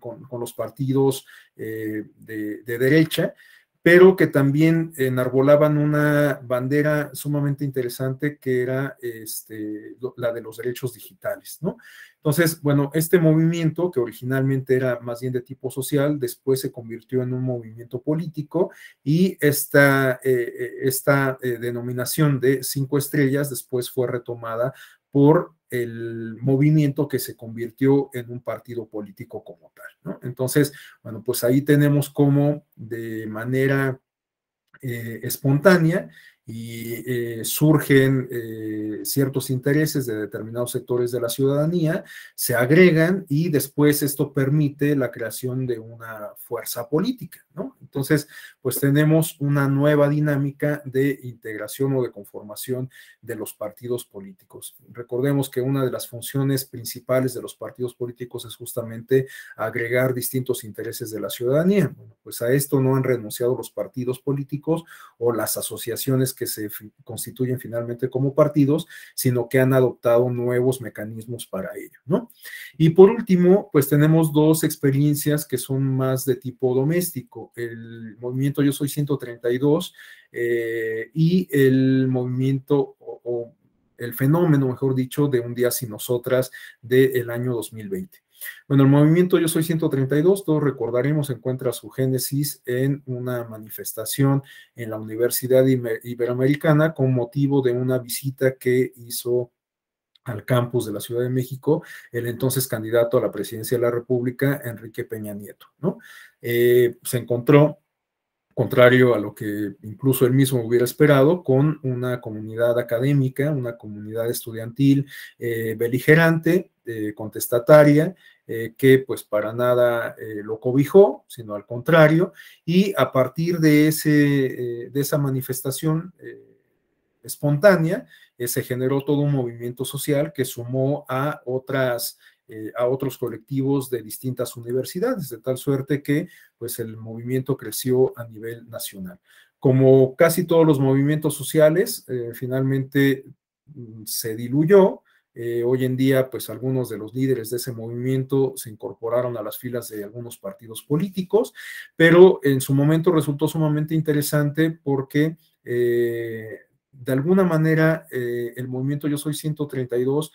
con, los partidos eh, de, derecha, pero que también enarbolaban una bandera sumamente interesante que era este, la de los derechos digitales, ¿no? Entonces, bueno, este movimiento, que originalmente era más bien de tipo social, después se convirtió en un movimiento político y esta, eh, eh, esta denominación de cinco estrellas después fue retomada por el movimiento que se convirtió en un partido político como tal. Entonces, bueno, pues ahí tenemos como de manera eh, espontánea y eh, surgen eh, ciertos intereses de determinados sectores de la ciudadanía, se agregan y después esto permite la creación de una fuerza política, ¿no? Entonces, pues tenemos una nueva dinámica de integración o de conformación de los partidos políticos. Recordemos que una de las funciones principales de los partidos políticos es justamente agregar distintos intereses de la ciudadanía. Bueno, pues a esto no han renunciado los partidos políticos o las asociaciones que se constituyen finalmente como partidos, sino que han adoptado nuevos mecanismos para ello, ¿no? Y por último, pues tenemos dos experiencias que son más de tipo doméstico, el movimiento Yo Soy 132 eh, y el movimiento o, el fenómeno, mejor dicho, de Un día sin nosotras del año 2020. Bueno, el movimiento Yo Soy 132, todos recordaremos, encuentra su génesis en una manifestación en la Universidad Iberoamericana con motivo de una visita que hizo al campus de la Ciudad de México el entonces candidato a la presidencia de la República, Enrique Peña Nieto, ¿no? Eh, se encontró contrario a lo que incluso él mismo hubiera esperado, con una comunidad académica, una comunidad estudiantil eh, beligerante, eh, contestataria, eh, que pues para nada lo cobijó, sino al contrario, y a partir de, ese, de esa manifestación espontánea, se generó todo un movimiento social que sumó a otras eh, a otros colectivos de distintas universidades, de tal suerte que pues el movimiento creció a nivel nacional. Como casi todos los movimientos sociales, eh, finalmente mm, se diluyó. Eh, hoy en día, pues algunos de los líderes de ese movimiento se incorporaron a las filas de algunos partidos políticos, pero en su momento resultó sumamente interesante porque de alguna manera el movimiento Yo Soy 132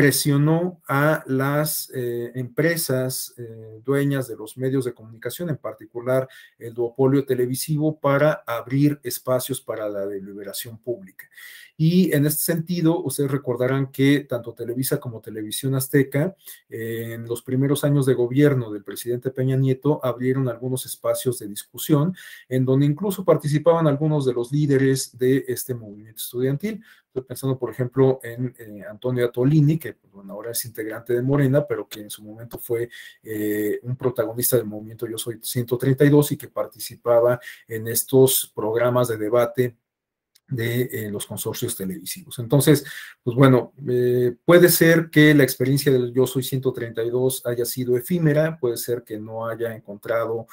presionó a las eh, empresas eh, dueñas de los medios de comunicación, en particular el duopolio televisivo, para abrir espacios para la deliberación pública. Y en este sentido, ustedes recordarán que tanto Televisa como Televisión Azteca, en los primeros años de gobierno del presidente Peña Nieto, abrieron algunos espacios de discusión en donde incluso participaban algunos de los líderes de este movimiento estudiantil. Estoy pensando, por ejemplo, en eh, Antonio Atolini, que pues, bueno, ahora es integrante de Morena, pero que en su momento fue eh, un protagonista del movimiento Yo Soy 132 y que participaba en estos programas de debate de eh, los consorcios televisivos. Entonces, pues bueno, eh, puede ser que la experiencia del Yo Soy 132 haya sido efímera, puede ser que no haya encontrado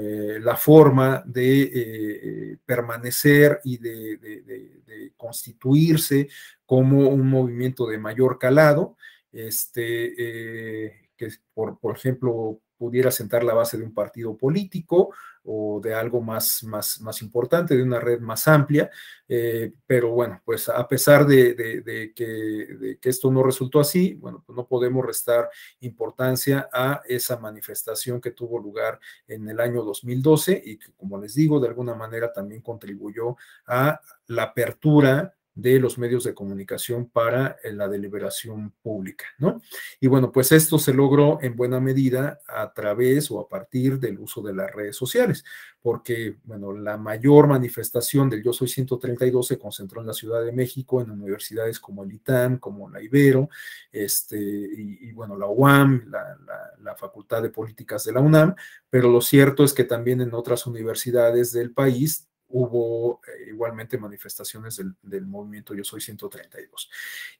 eh, la forma de permanecer y de, de, constituirse como un movimiento de mayor calado, este, que por, por ejemplo pudiera sentar la base de un partido político o de algo más, más, más importante, de una red más amplia. Eh, pero bueno, pues a pesar de, que, esto no resultó así, bueno, pues no podemos restar importancia a esa manifestación que tuvo lugar en el año 2012 y que, como les digo, de alguna manera también contribuyó a la apertura de los medios de comunicación para eh, la deliberación pública, ¿no? Y bueno, pues esto se logró en buena medida a través o a partir del uso de las redes sociales, porque, bueno, la mayor manifestación del Yo Soy 132 se concentró en la Ciudad de México, en universidades como el ITAM, como la Ibero, este, y, bueno, la UAM, la, la Facultad de Políticas de la UNAM, pero lo cierto es que también en otras universidades del país hubo eh, igualmente manifestaciones del, movimiento Yo Soy 132.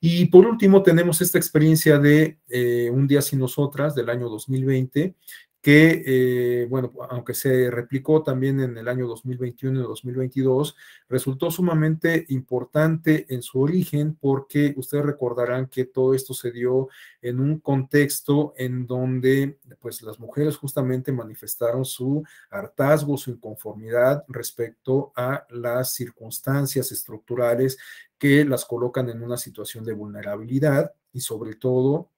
Y por último, tenemos esta experiencia de eh, Un día sin nosotras del año 2020, que, eh, bueno, aunque se replicó también en el año 2021 y 2022, resultó sumamente importante en su origen porque ustedes recordarán que todo esto se dio en un contexto en donde, pues, las mujeres justamente manifestaron su hartazgo, su inconformidad respecto a las circunstancias estructurales que las colocan en una situación de vulnerabilidad y sobre todo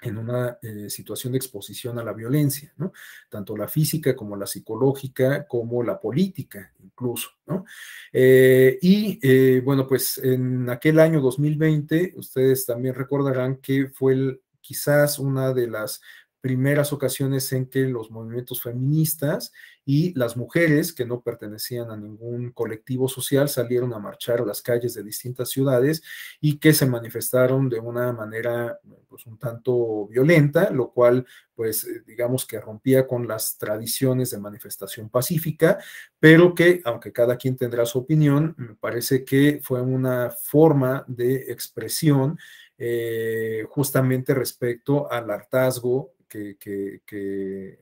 en una eh, situación de exposición a la violencia, ¿no? Tanto la física como la psicológica, como la política incluso, ¿no? Eh, y eh, bueno, pues en aquel año 2020, ustedes también recordarán que fue quizás una de las primeras ocasiones en que los movimientos feministas y las mujeres que no pertenecían a ningún colectivo social salieron a marchar a las calles de distintas ciudades y que se manifestaron de una manera pues un tanto violenta, lo cual pues eh, digamos que rompía con las tradiciones de manifestación pacífica, pero que aunque cada quien tendrá su opinión, me parece que fue una forma de expresión eh, justamente respecto al hartazgo que,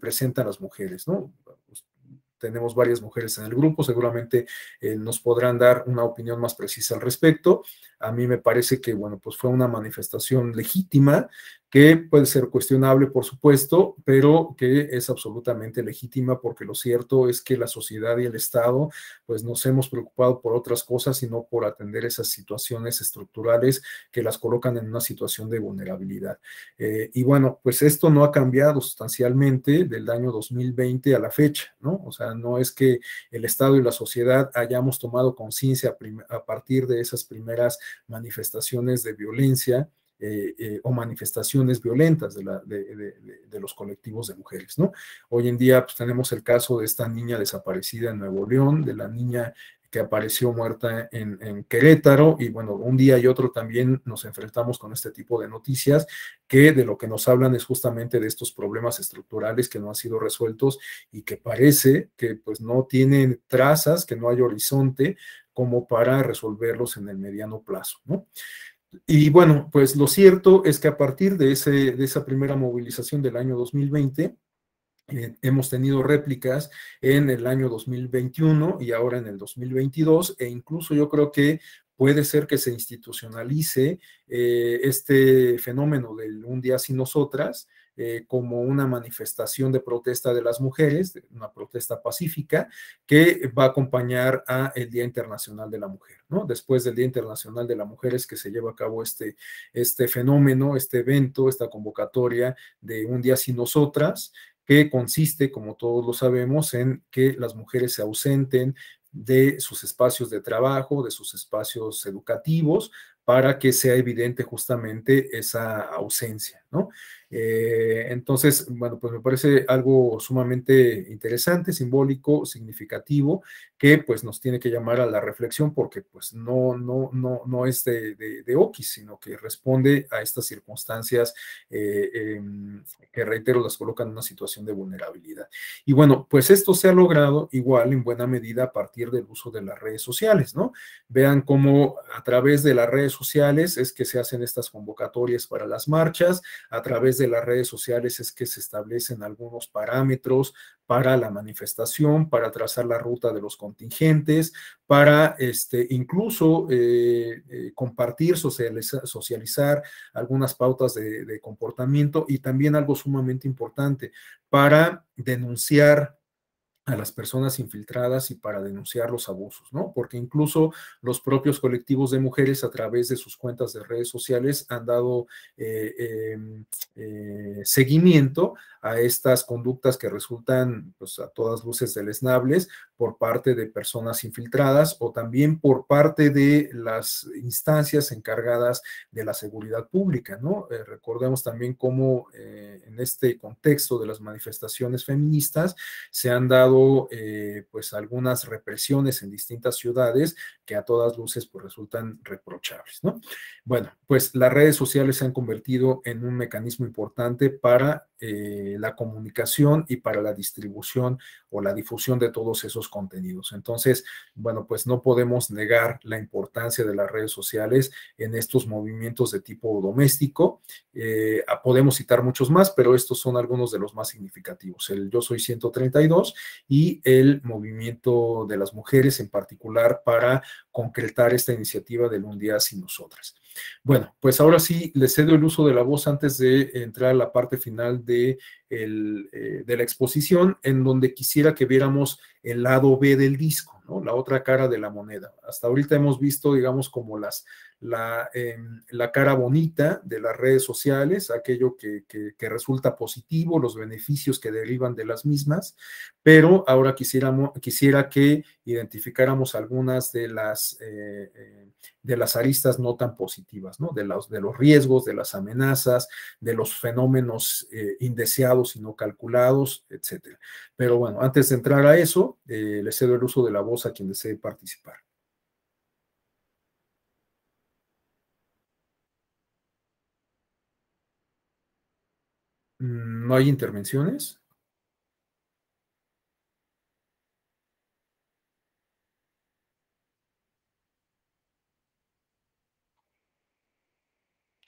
presentan las mujeres, ¿no? Pues, tenemos varias mujeres en el grupo, seguramente eh, nos podrán dar una opinión más precisa al respecto. A mí me parece que, bueno, pues fue una manifestación legítima, que puede ser cuestionable, por supuesto, pero que es absolutamente legítima porque lo cierto es que la sociedad y el Estado pues nos hemos preocupado por otras cosas y no por atender esas situaciones estructurales que las colocan en una situación de vulnerabilidad. Eh, y bueno, pues esto no ha cambiado sustancialmente del año 2020 a la fecha, ¿no? O sea, no es que el Estado y la sociedad hayamos tomado conciencia a partir de esas primeras manifestaciones de violencia eh, eh, o manifestaciones violentas de, los colectivos de mujeres, ¿no? Hoy en día pues, tenemos el caso de esta niña desaparecida en Nuevo León, de la niña que apareció muerta en, en, Querétaro y bueno, un día y otro también nos enfrentamos con este tipo de noticias que de lo que nos hablan es justamente de estos problemas estructurales que no han sido resueltos y que parece que pues no tienen trazas, que no hay horizonte como para resolverlos en el mediano plazo, ¿no? Y bueno, pues lo cierto es que a partir de, ese, de esa primera movilización del año 2020, eh, hemos tenido réplicas en el año 2021 y ahora en el 2022, e incluso yo creo que puede ser que se institucionalice eh, este fenómeno del un día sin nosotras, eh, como una manifestación de protesta de las mujeres, una protesta pacífica, que va a acompañar a el Día Internacional de la Mujer, ¿no? Después del Día Internacional de la Mujer es que se lleva a cabo este, este fenómeno, este evento, esta convocatoria de Un Día Sin Nosotras, que consiste, como todos lo sabemos, en que las mujeres se ausenten de sus espacios de trabajo, de sus espacios educativos, para que sea evidente justamente esa ausencia, ¿no? Eh, entonces, bueno, pues me parece algo sumamente interesante, simbólico, significativo, que pues nos tiene que llamar a la reflexión porque pues no, no, no, no es de, de, Oquis, sino que responde a estas circunstancias eh, em, que, reitero, las colocan en una situación de vulnerabilidad. Y bueno, pues esto se ha logrado igual en buena medida a partir del uso de las redes sociales, ¿no? Vean cómo a través de las redes sociales es que se hacen estas convocatorias para las marchas, a través de las redes sociales es que se establecen algunos parámetros para la manifestación, para trazar la ruta de los contingentes, para este, incluso eh, eh, compartir, socializar, algunas pautas de comportamiento y también algo sumamente importante, para denunciar a las personas infiltradas y para denunciar los abusos, ¿no? Porque incluso los propios colectivos de mujeres a través de sus cuentas de redes sociales han dado eh, em, eh, seguimiento a estas conductas que resultan pues, a todas luces deleznables por parte de personas infiltradas o también por parte de las instancias encargadas de la seguridad pública, ¿no? Eh, recordemos también cómo en este contexto de las manifestaciones feministas se han dado eh, pues algunas represiones en distintas ciudades que a todas luces pues resultan reprochables, ¿no? Bueno, pues las redes sociales se han convertido en un mecanismo importante para eh, la comunicación y para la distribución o la difusión de todos esos contenidos. Entonces, bueno, pues no podemos negar la importancia de las redes sociales en estos movimientos de tipo doméstico. Eh, podemos citar muchos más, pero estos son algunos de los más significativos. El Yo Soy 132 y el movimiento de las mujeres en particular para concretar esta iniciativa del Un Día Sin Nosotras. Bueno, pues ahora sí le cedo el uso de la voz antes de entrar a la parte final eh, de la exposición, en donde quisiera que viéramos el lado B del disco, ¿no? La otra cara de la moneda. Hasta ahorita hemos visto, digamos, como las, la, em, la cara bonita de las redes sociales, aquello que, resulta positivo, los beneficios que derivan de las mismas, pero ahora quisiera que identificáramos algunas de las, eh, eh, de las aristas no tan positivas, ¿no? De los, de los riesgos, de las amenazas, de los fenómenos eh, indeseados y no calculados, etcétera. Pero bueno, antes de entrar a eso, le cedo el uso de la voz a quien desee participar. ¿No hay intervenciones?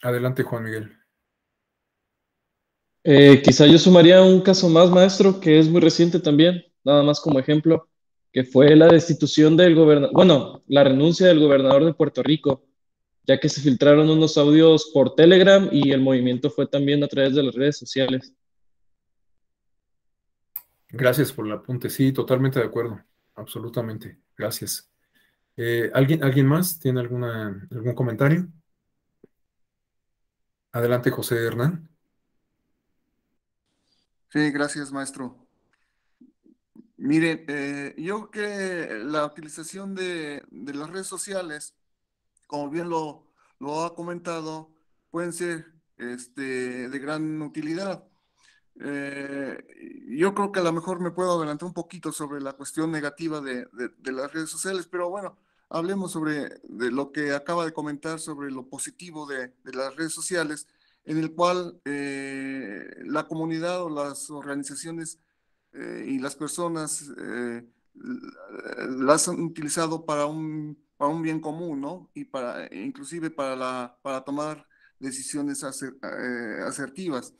Adelante, Juan Miguel. Eh, quizá yo sumaría un caso más, maestro, que es muy reciente también, nada más como ejemplo, que fue la destitución del gobernador, bueno, la renuncia del gobernador de Puerto Rico, ya que se filtraron unos audios por Telegram y el movimiento fue también a través de las redes sociales. Gracias por el apunte, sí, totalmente de acuerdo, absolutamente, gracias. Eh, ¿alguien, ¿Alguien más tiene alguna, algún comentario? Adelante, José Hernán. Sí, gracias, maestro. Miren, eh, yo creo que la utilización de, de las redes sociales como bien lo, lo ha comentado, pueden ser este, de gran utilidad. Eh, yo creo que a lo mejor me puedo adelantar un poquito sobre la cuestión negativa de, de, las redes sociales, pero bueno, hablemos sobre de lo que acaba de comentar sobre lo positivo de, las redes sociales, en el cual eh, la comunidad o las organizaciones eh, y las personas las han utilizado para un para un bien común, ¿no? Y para, inclusive para, la, para tomar decisiones eh, asertivas,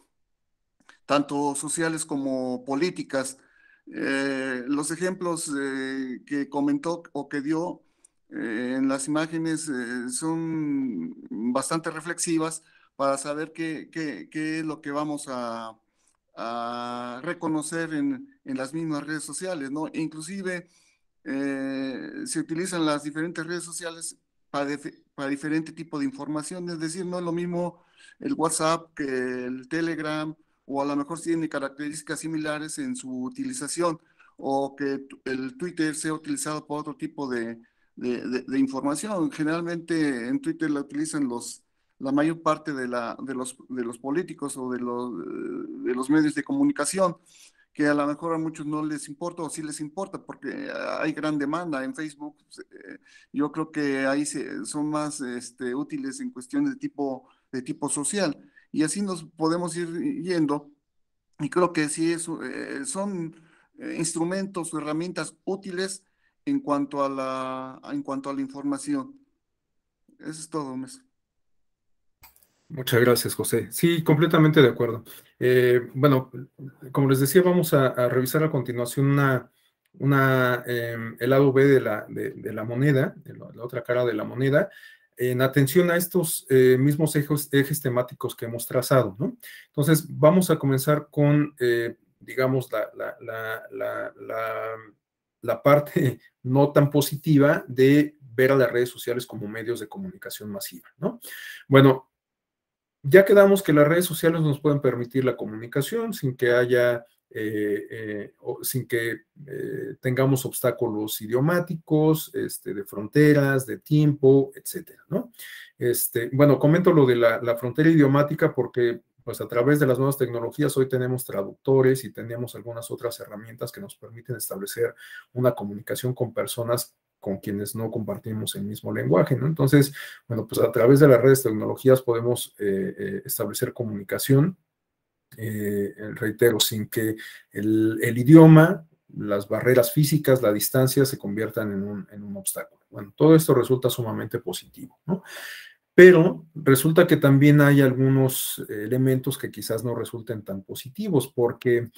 tanto sociales como políticas. Eh, los ejemplos eh, que comentó o que dio en las imágenes son bastante reflexivas para saber qué, qué, qué, es lo que vamos a, a reconocer en, en, las mismas redes sociales, ¿no? inclusive eh, se utilizan las diferentes redes sociales para, para diferente tipo de información, es decir, no es lo mismo el WhatsApp que el Telegram, o a lo mejor tiene características similares en su utilización, o que el Twitter sea utilizado por otro tipo de, de, de, información. Generalmente en Twitter la utilizan los, la mayor parte de, la, de, los, de los políticos o de los, de los medios de comunicación que a lo mejor a muchos no les importa o sí les importa porque hay gran demanda en Facebook. Eh, yo creo que ahí son más este, útiles en cuestiones de tipo, de tipo social y así nos podemos ir yendo y creo que sí es, eh, son eh, instrumentos o herramientas útiles en cuanto a la, en cuanto a la información. Eso es todo, Mes. Muchas gracias, José. Sí, completamente de acuerdo. Eh, bueno, como les decía, vamos a, revisar a continuación una, una em, el lado B de la, moneda, la, otra cara de la moneda, en atención a estos eh, mismos ejes, temáticos que hemos trazado. Entonces, vamos a comenzar con, eh, digamos, la, parte no tan positiva de ver a las redes sociales como medios de comunicación masiva, ¿no? Bueno, ya quedamos que las redes sociales nos pueden permitir la comunicación sin que haya, eh, eh, sin que eh, tengamos obstáculos idiomáticos, este, de fronteras, de tiempo, etcétera, ¿no? Este, bueno, comento lo de la, frontera idiomática porque pues a través de las nuevas tecnologías hoy tenemos traductores y tenemos algunas otras herramientas que nos permiten establecer una comunicación con personas con quienes no compartimos el mismo lenguaje, ¿no? Entonces, bueno, pues a través de las redes tecnologías podemos eh, eh, establecer comunicación, eh, reitero, sin que el, idioma, las barreras físicas, la distancia se conviertan en un, en un obstáculo. Bueno, todo esto resulta sumamente positivo, ¿no? Pero resulta que también hay algunos elementos que quizás no resulten tan positivos, porque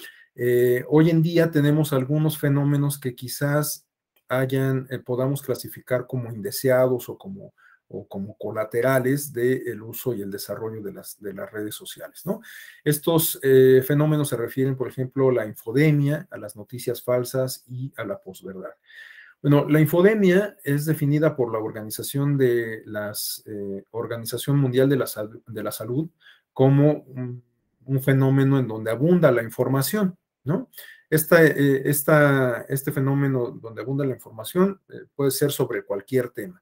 hoy en día tenemos algunos fenómenos que quizás hayan, eh, podamos clasificar como indeseados o como, o como colaterales del uso y el desarrollo de las, de las redes sociales. ¿no? Estos eh, fenómenos se refieren, por ejemplo, a la infodemia, a las noticias falsas y a la posverdad. Bueno, la infodemia es definida por la Organización de las eh, Organización Mundial de la, de la Salud como un, fenómeno en donde abunda la información, ¿no? Esta, eh, este fenómeno donde abunda la información eh, puede ser sobre cualquier tema,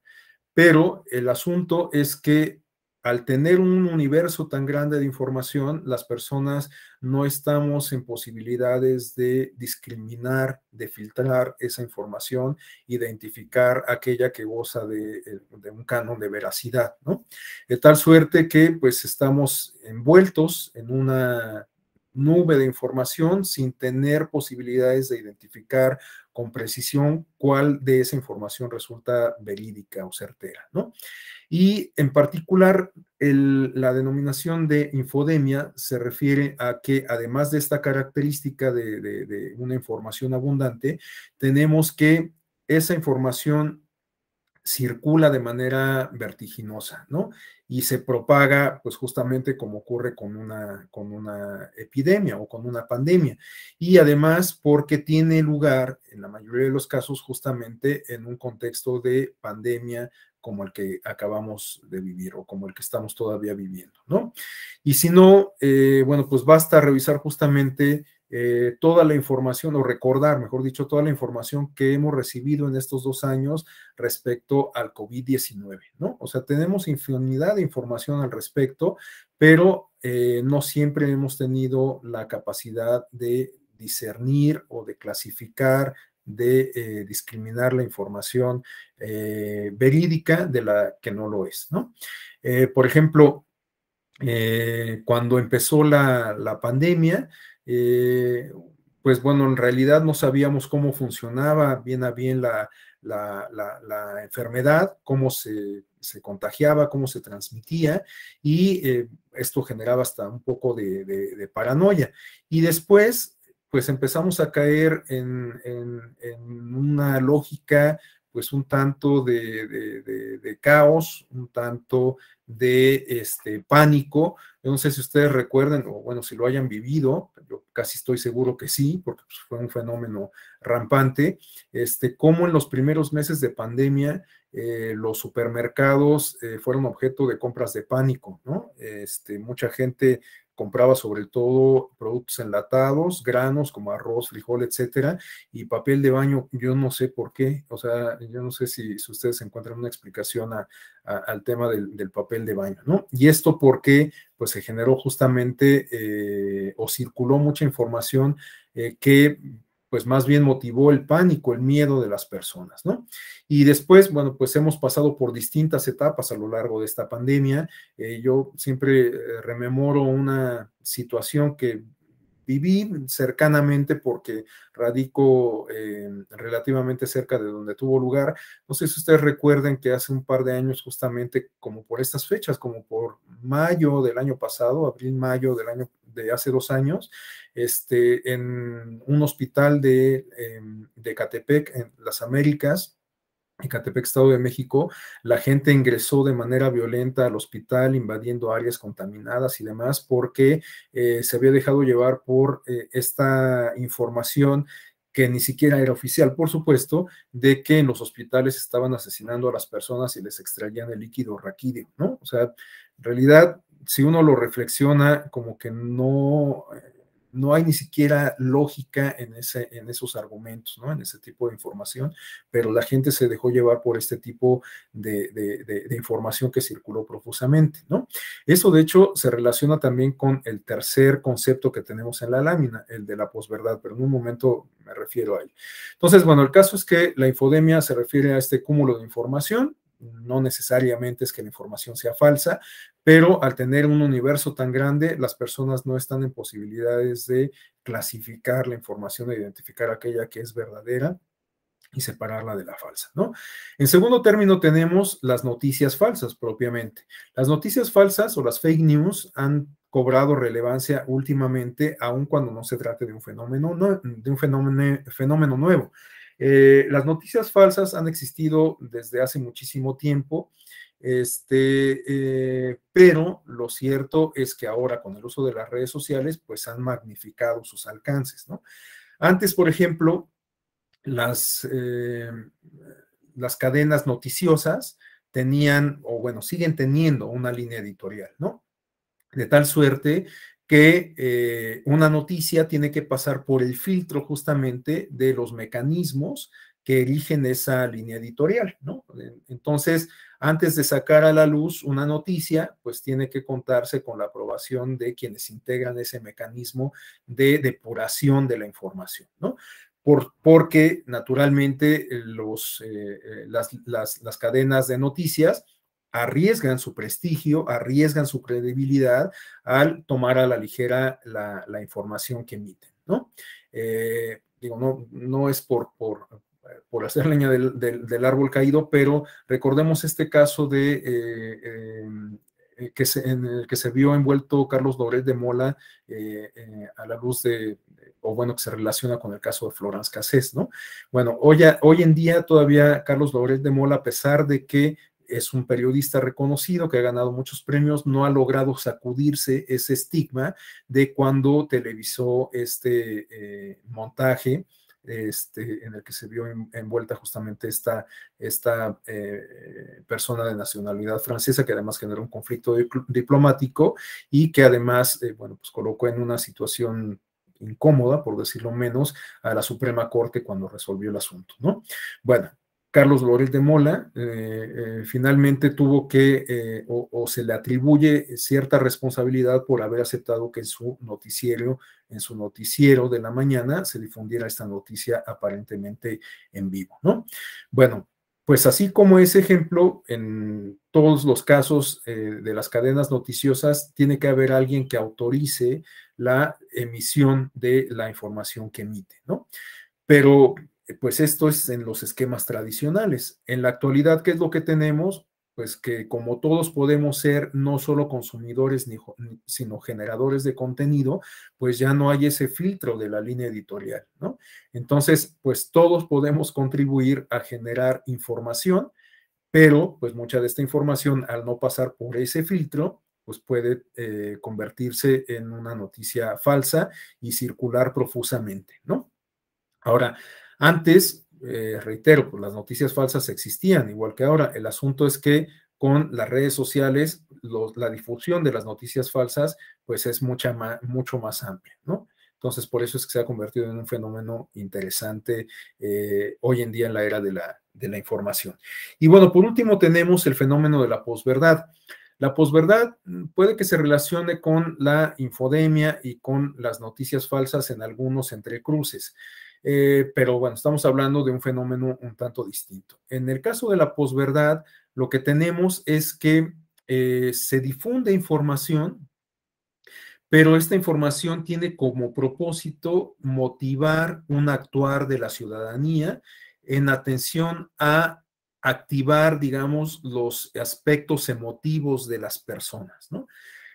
pero el asunto es que al tener un universo tan grande de información, las personas no estamos en posibilidades de discriminar, de filtrar esa información, identificar aquella que goza de, eh, un canon de veracidad, ¿no? De tal suerte que pues estamos envueltos en una nube de información sin tener posibilidades de identificar con precisión cuál de esa información resulta verídica o certera, ¿no? Y en particular, la denominación de infodemia se refiere a que además de esta característica de, de una información abundante, tenemos que esa información circula de manera vertiginosa, ¿no? Y se propaga, pues justamente como ocurre con una, con una epidemia o con una pandemia. Y además porque tiene lugar, en la mayoría de los casos, justamente en un contexto de pandemia como el que acabamos de vivir o como el que estamos todavía viviendo, ¿no? Y si no, eh, bueno, pues basta revisar justamente eh, toda la información, o recordar, mejor dicho, toda la información que hemos recibido en estos dos años respecto al COVID-19, ¿no? O sea, tenemos infinidad de información al respecto, pero eh, no siempre hemos tenido la capacidad de discernir o de clasificar de eh, discriminar la información verídica de la que no lo es, ¿no? por ejemplo, cuando empezó la, la pandemia, eh, pues bueno, en realidad no sabíamos cómo funcionaba bien a bien la, enfermedad, cómo se, contagiaba, cómo se transmitía, y eh, esto generaba hasta un poco de, paranoia. Y después, pues empezamos a caer en, en una lógica pues un tanto de, caos, un tanto de este, pánico. Yo no sé si ustedes recuerden, o bueno, si lo hayan vivido, yo casi estoy seguro que sí, porque pues, fue un fenómeno rampante, este, como en los primeros meses de pandemia eh, los supermercados eh, fueron objeto de compras de pánico, ¿no? Este, mucha gente compraba sobre todo productos enlatados, granos como arroz, frijol, etcétera, y papel de baño, yo no sé por qué, o sea, yo no sé si, ustedes encuentran una explicación al tema del, papel de baño, ¿no? Y esto porque, pues, se generó justamente eh, o circuló mucha información eh, que pues más bien motivó el pánico, el miedo de las personas, ¿no? Y después, bueno, pues hemos pasado por distintas etapas a lo largo de esta pandemia. Eh, yo siempre eh, rememoro una situación que viví cercanamente porque radico eh, relativamente cerca de donde tuvo lugar. No sé si ustedes recuerden que hace un par de años, justamente como por estas fechas, como por mayo del año pasado, abril, mayo del año de hace dos años, este, en un hospital de, em, de Catepec, en las Américas, en Catepec, Estado de México, la gente ingresó de manera violenta al hospital, invadiendo áreas contaminadas y demás, porque eh, se había dejado llevar por eh, esta información que ni siquiera era oficial, por supuesto, de que en los hospitales estaban asesinando a las personas y les extraían el líquido raquídeo, ¿no? O sea, en realidad, si uno lo reflexiona, como que no, no hay ni siquiera lógica en, ese, en esos argumentos, ¿no? En ese tipo de información, pero la gente se dejó llevar por este tipo de, información que circuló profusamente, ¿no? Eso, de hecho, se relaciona también con el tercer concepto que tenemos en la lámina, el de la posverdad, pero en un momento me refiero a él. Entonces, bueno, el caso es que la infodemia se refiere a este cúmulo de información no necesariamente es que la información sea falsa, pero al tener un universo tan grande, las personas no están en posibilidades de clasificar la información, de identificar aquella que es verdadera y separarla de la falsa, ¿no? En segundo término tenemos las noticias falsas propiamente. Las noticias falsas o las fake news han cobrado relevancia últimamente, aun cuando no se trate de un fenómeno, de un fenómeno nuevo. Eh, las noticias falsas han existido desde hace muchísimo tiempo, este, eh, pero lo cierto es que ahora con el uso de las redes sociales, pues han magnificado sus alcances, ¿no? Antes, por ejemplo, las, eh, las cadenas noticiosas tenían, o bueno, siguen teniendo una línea editorial, ¿no? De tal suerte que eh, una noticia tiene que pasar por el filtro justamente de los mecanismos que eligen esa línea editorial, ¿no? Entonces, antes de sacar a la luz una noticia, pues tiene que contarse con la aprobación de quienes integran ese mecanismo de depuración de la información, ¿no? Por, porque naturalmente eh, eh, las, las, cadenas de noticias arriesgan su prestigio, arriesgan su credibilidad al tomar a la ligera la, información que emiten, ¿no? Eh, digo, no, no es por, por, por hacer leña del, del, árbol caído, pero recordemos este caso de eh, eh, que se, en el que se vio envuelto Carlos Loret de Mola a la luz de, o bueno, que se relaciona con el caso de Florence Cassés, ¿no? Bueno, hoy, hoy en día todavía Carlos Loret de Mola, a pesar de que es un periodista reconocido que ha ganado muchos premios, no ha logrado sacudirse ese estigma de cuando televisó este montaje este, en el que se vio envuelta justamente esta, esta eh, persona de nacionalidad francesa, que además generó un conflicto diplomático y que además, eh, bueno, pues colocó en una situación incómoda, por decirlo menos, a la Suprema Corte cuando resolvió el asunto, ¿no? Bueno, Carlos Lórez de Mola eh, eh, finalmente tuvo que, eh, o, se le atribuye cierta responsabilidad por haber aceptado que en su noticiero, en su noticiero de la mañana, se difundiera esta noticia aparentemente en vivo, ¿no? Bueno, pues así como ese ejemplo, en todos los casos de las cadenas noticiosas, tiene que haber alguien que autorice la emisión de la información que emite, ¿no? Pero pues esto es en los esquemas tradicionales. En la actualidad, ¿qué es lo que tenemos? Pues que como todos podemos ser no solo consumidores, sino generadores de contenido, pues ya no hay ese filtro de la línea editorial, ¿no? Entonces, pues todos podemos contribuir a generar información, pero pues mucha de esta información, al no pasar por ese filtro, pues puede eh, convertirse en una noticia falsa y circular profusamente, ¿no? Ahora, antes, eh, reitero, pues las noticias falsas existían, igual que ahora. El asunto es que con las redes sociales, la difusión de las noticias falsas, pues es mucha mucho más amplia, ¿no? Entonces, por eso es que se ha convertido en un fenómeno interesante eh, hoy en día en la era de la, de la información. Y bueno, por último tenemos el fenómeno de la posverdad. La posverdad mm, puede que se relacione con la infodemia y con las noticias falsas en algunos entrecruces. Eh, pero bueno, estamos hablando de un fenómeno un tanto distinto. En el caso de la posverdad, lo que tenemos es que eh, se difunde información, pero esta información tiene como propósito motivar un actuar de la ciudadanía en atención a activar, digamos, los aspectos emotivos de las personas, ¿no?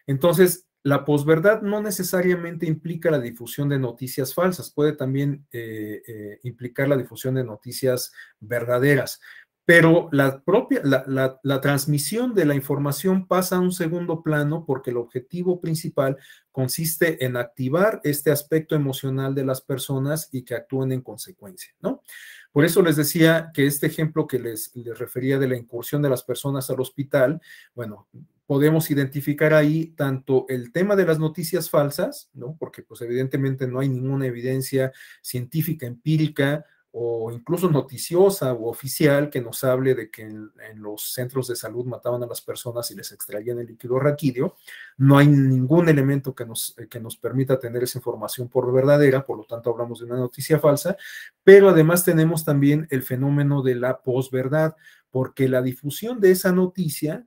Entonces, la posverdad no necesariamente implica la difusión de noticias falsas, puede también eh, eh, implicar la difusión de noticias verdaderas, pero la propia, la, transmisión de la información pasa a un segundo plano porque el objetivo principal consiste en activar este aspecto emocional de las personas y que actúen en consecuencia, ¿no? Por eso les decía que este ejemplo que les, les refería de la incursión de las personas al hospital, bueno, podemos identificar ahí tanto el tema de las noticias falsas, ¿no? Porque pues evidentemente no hay ninguna evidencia científica, empírica o incluso noticiosa o oficial que nos hable de que en, los centros de salud mataban a las personas y les extraían el líquido raquídeo. No hay ningún elemento que nos, que nos permita tener esa información por verdadera, por lo tanto hablamos de una noticia falsa, pero además tenemos también el fenómeno de la posverdad, porque la difusión de esa noticia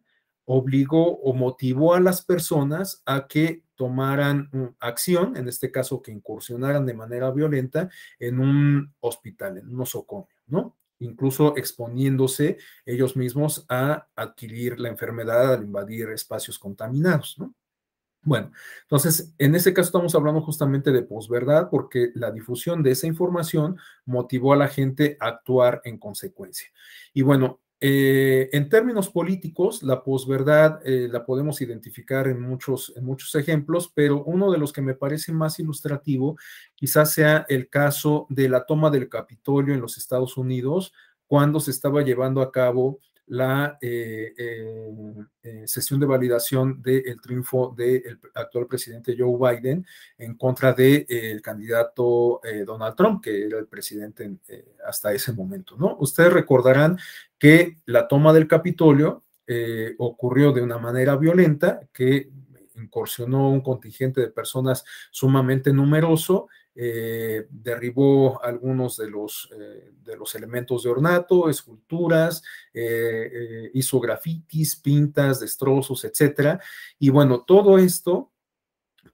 obligó o motivó a las personas a que tomaran acción, en este caso que incursionaran de manera violenta en un hospital, en un nosocomio, ¿no? Incluso exponiéndose ellos mismos a adquirir la enfermedad al invadir espacios contaminados, ¿no? Bueno, entonces, en ese caso estamos hablando justamente de posverdad porque la difusión de esa información motivó a la gente a actuar en consecuencia. Y bueno, eh, en términos políticos, la posverdad eh, la podemos identificar en muchos, en muchos ejemplos, pero uno de los que me parece más ilustrativo quizás sea el caso de la toma del Capitolio en los Estados Unidos cuando se estaba llevando a cabo la eh, sesión de validación del triunfo del actual presidente Joe Biden en contra del candidato Donald Trump, que era el presidente hasta ese momento, ¿no? Ustedes recordarán que la toma del Capitolio eh, ocurrió de una manera violenta, que incursionó un contingente de personas sumamente numeroso, eh, derribó algunos de los, eh, de los elementos de ornato, esculturas, hizo grafitis, pintas, destrozos, etcétera. Y bueno, todo esto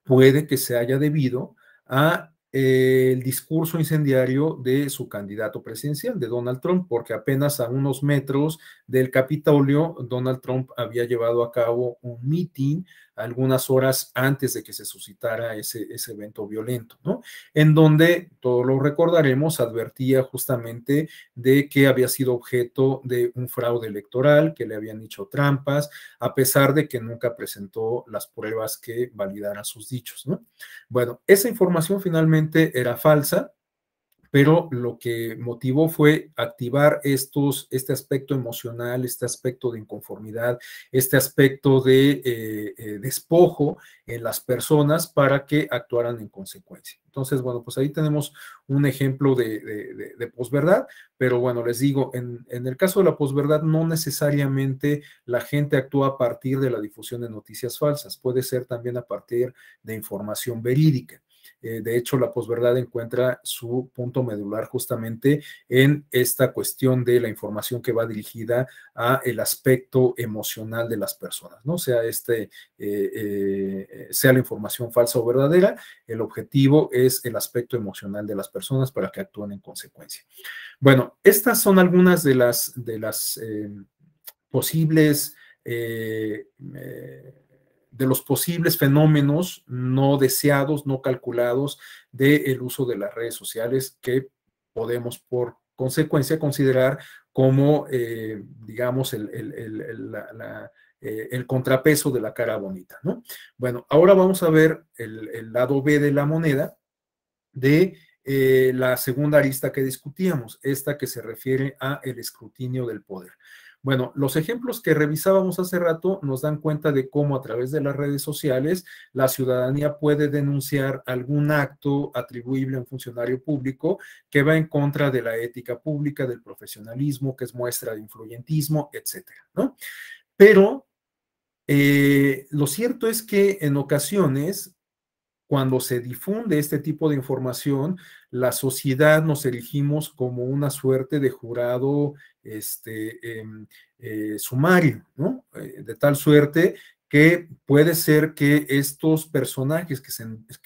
puede que se haya debido a el discurso incendiario de su candidato presidencial, de Donald Trump, porque apenas a unos metros del Capitolio, Donald Trump había llevado a cabo un meeting algunas horas antes de que se suscitara ese, ese evento violento, ¿no? En donde, todos lo recordaremos, advertía justamente de que había sido objeto de un fraude electoral, que le habían hecho trampas, a pesar de que nunca presentó las pruebas que validaran sus dichos, ¿no? Bueno, esa información finalmente era falsa, pero lo que motivó fue activar estos, este aspecto emocional, este aspecto de inconformidad, este aspecto de eh, eh, despojo en las personas para que actuaran en consecuencia. Entonces, bueno, pues ahí tenemos un ejemplo de, posverdad, pero bueno, les digo, en, en el caso de la posverdad, no necesariamente la gente actúa a partir de la difusión de noticias falsas, puede ser también a partir de información verídica. Eh, de hecho, la posverdad encuentra su punto medular justamente en esta cuestión de la información que va dirigida a el aspecto emocional de las personas, ¿no? Sea este, eh, eh, sea la información falsa o verdadera, el objetivo es el aspecto emocional de las personas para que actúen en consecuencia. Bueno, estas son algunas de las, de las posibles de los posibles fenómenos no deseados, no calculados del uso de las redes sociales que podemos por consecuencia considerar como, eh, digamos, el, eh, el, contrapeso de la cara bonita, ¿no? Bueno, ahora vamos a ver el, lado B de la moneda de eh, la segunda arista que discutíamos, esta que se refiere a el escrutinio del poder. Bueno, los ejemplos que revisábamos hace rato nos dan cuenta de cómo a través de las redes sociales la ciudadanía puede denunciar algún acto atribuible a un funcionario público que va en contra de la ética pública, del profesionalismo, que es muestra de influyentismo, etcétera, ¿no? Pero eh, lo cierto es que en ocasiones cuando se difunde este tipo de información, la sociedad nos erigimos como una suerte de jurado este, em, eh, sumario, ¿no? Eh, de tal suerte que puede ser que estos personajes que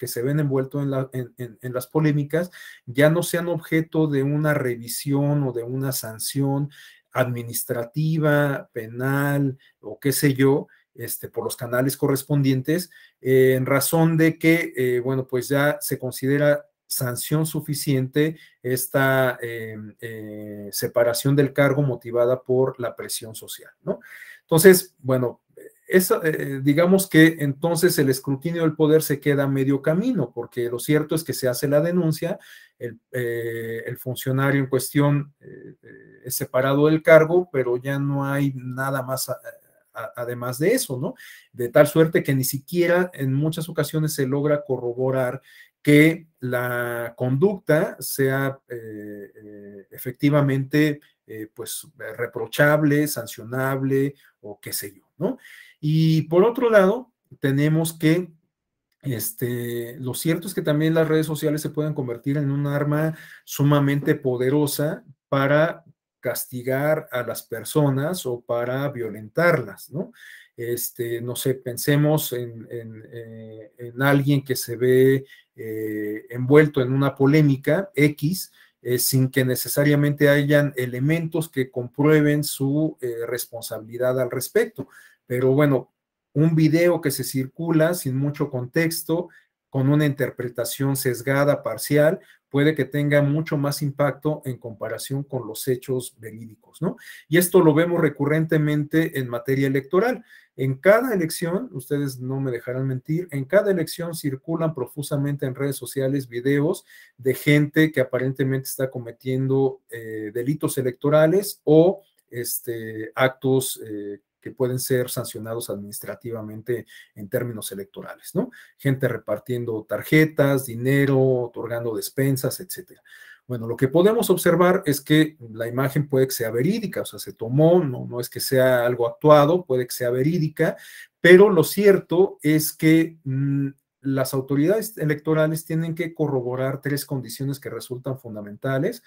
se, ven envueltos en, en, las polémicas ya no sean objeto de una revisión o de una sanción administrativa, penal o qué sé yo, este, por los canales correspondientes, eh, en razón de que, eh, bueno, pues ya se considera sanción suficiente esta eh, separación del cargo motivada por la presión social, ¿no? Entonces, bueno, digamos que entonces el escrutinio del poder se queda a medio camino, porque lo cierto es que se hace la denuncia, el funcionario en cuestión es separado del cargo, pero ya no hay nada más además de eso, ¿no? De tal suerte que ni siquiera en muchas ocasiones se logra corroborar que la conducta sea eh, eh, efectivamente eh, pues reprochable, sancionable o qué sé yo, ¿no? Y por otro lado, tenemos que este, lo cierto es que también las redes sociales se pueden convertir en un arma sumamente poderosa para castigar a las personas o para violentarlas, ¿no? Este, no sé, pensemos en, eh, alguien que se ve eh, envuelto en una polémica X, eh, sin que necesariamente hayan elementos que comprueben su responsabilidad al respecto. Pero bueno, un video que se circula sin mucho contexto, con una interpretación sesgada, parcial, puede que tenga mucho más impacto en comparación con los hechos verídicos, ¿no? Y esto lo vemos recurrentemente en materia electoral. En cada elección, ustedes no me dejarán mentir, en cada elección circulan profusamente en redes sociales videos de gente que aparentemente está cometiendo eh, delitos electorales o este, actos eh, que pueden ser sancionados administrativamente en términos electorales, ¿no? Gente repartiendo tarjetas, dinero, otorgando despensas, etcétera. Bueno, lo que podemos observar es que la imagen puede que sea verídica, o sea, se tomó, no, no es que sea algo actuado, puede que sea verídica, pero lo cierto es que mm, las autoridades electorales tienen que corroborar tres condiciones que resultan fundamentales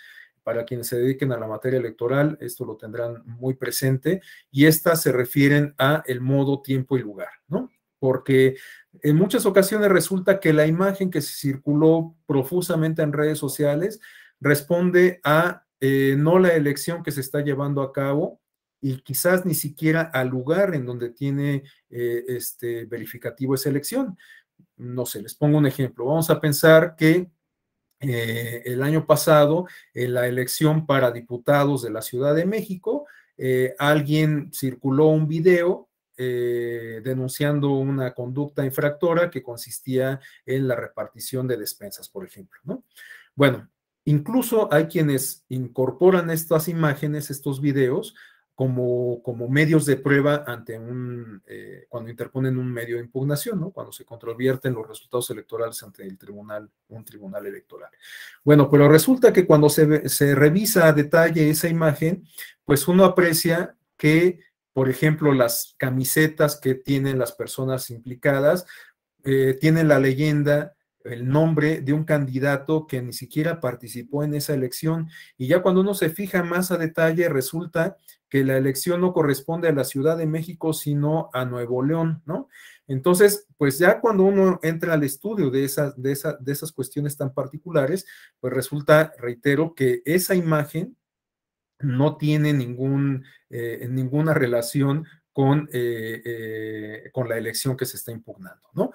para quienes se dediquen a la materia electoral, esto lo tendrán muy presente, y estas se refieren a el modo, tiempo y lugar, ¿no? Porque en muchas ocasiones resulta que la imagen que se circuló profusamente en redes sociales responde a eh, no la elección que se está llevando a cabo y quizás ni siquiera al lugar en donde tiene eh, este verificativo esa elección. No sé, les pongo un ejemplo. Vamos a pensar que eh, el año pasado, en la elección para diputados de la Ciudad de México, eh, alguien circuló un video eh, denunciando una conducta infractora que consistía en la repartición de despensas, por ejemplo. ¿no? Bueno, incluso hay quienes incorporan estas imágenes, estos videos, como, como medios de prueba ante un, eh, cuando interponen un medio de impugnación, ¿no? Cuando se controvierten los resultados electorales ante el tribunal, un tribunal electoral. Bueno, pero resulta que cuando se, se revisa a detalle esa imagen, pues uno aprecia que, por ejemplo, las camisetas que tienen las personas implicadas eh, tienen la leyenda el nombre de un candidato que ni siquiera participó en esa elección y ya cuando uno se fija más a detalle resulta que la elección no corresponde a la Ciudad de México, sino a Nuevo León, ¿no? Entonces, pues ya cuando uno entra al estudio de esas, de, de esas cuestiones tan particulares, pues resulta, reitero, que esa imagen no tiene ningún, eh, ninguna relación con, eh, eh, con la elección que se está impugnando, ¿no?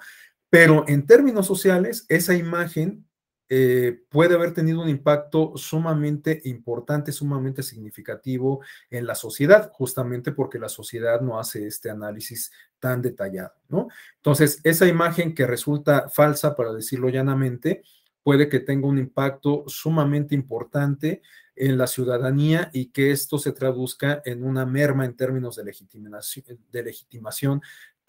Pero en términos sociales, esa imagen eh, puede haber tenido un impacto sumamente importante, sumamente significativo en la sociedad, justamente porque la sociedad no hace este análisis tan detallado, ¿no? Entonces, esa imagen que resulta falsa, para decirlo llanamente, puede que tenga un impacto sumamente importante en la ciudadanía y que esto se traduzca en una merma en términos de legitimación, de legitimación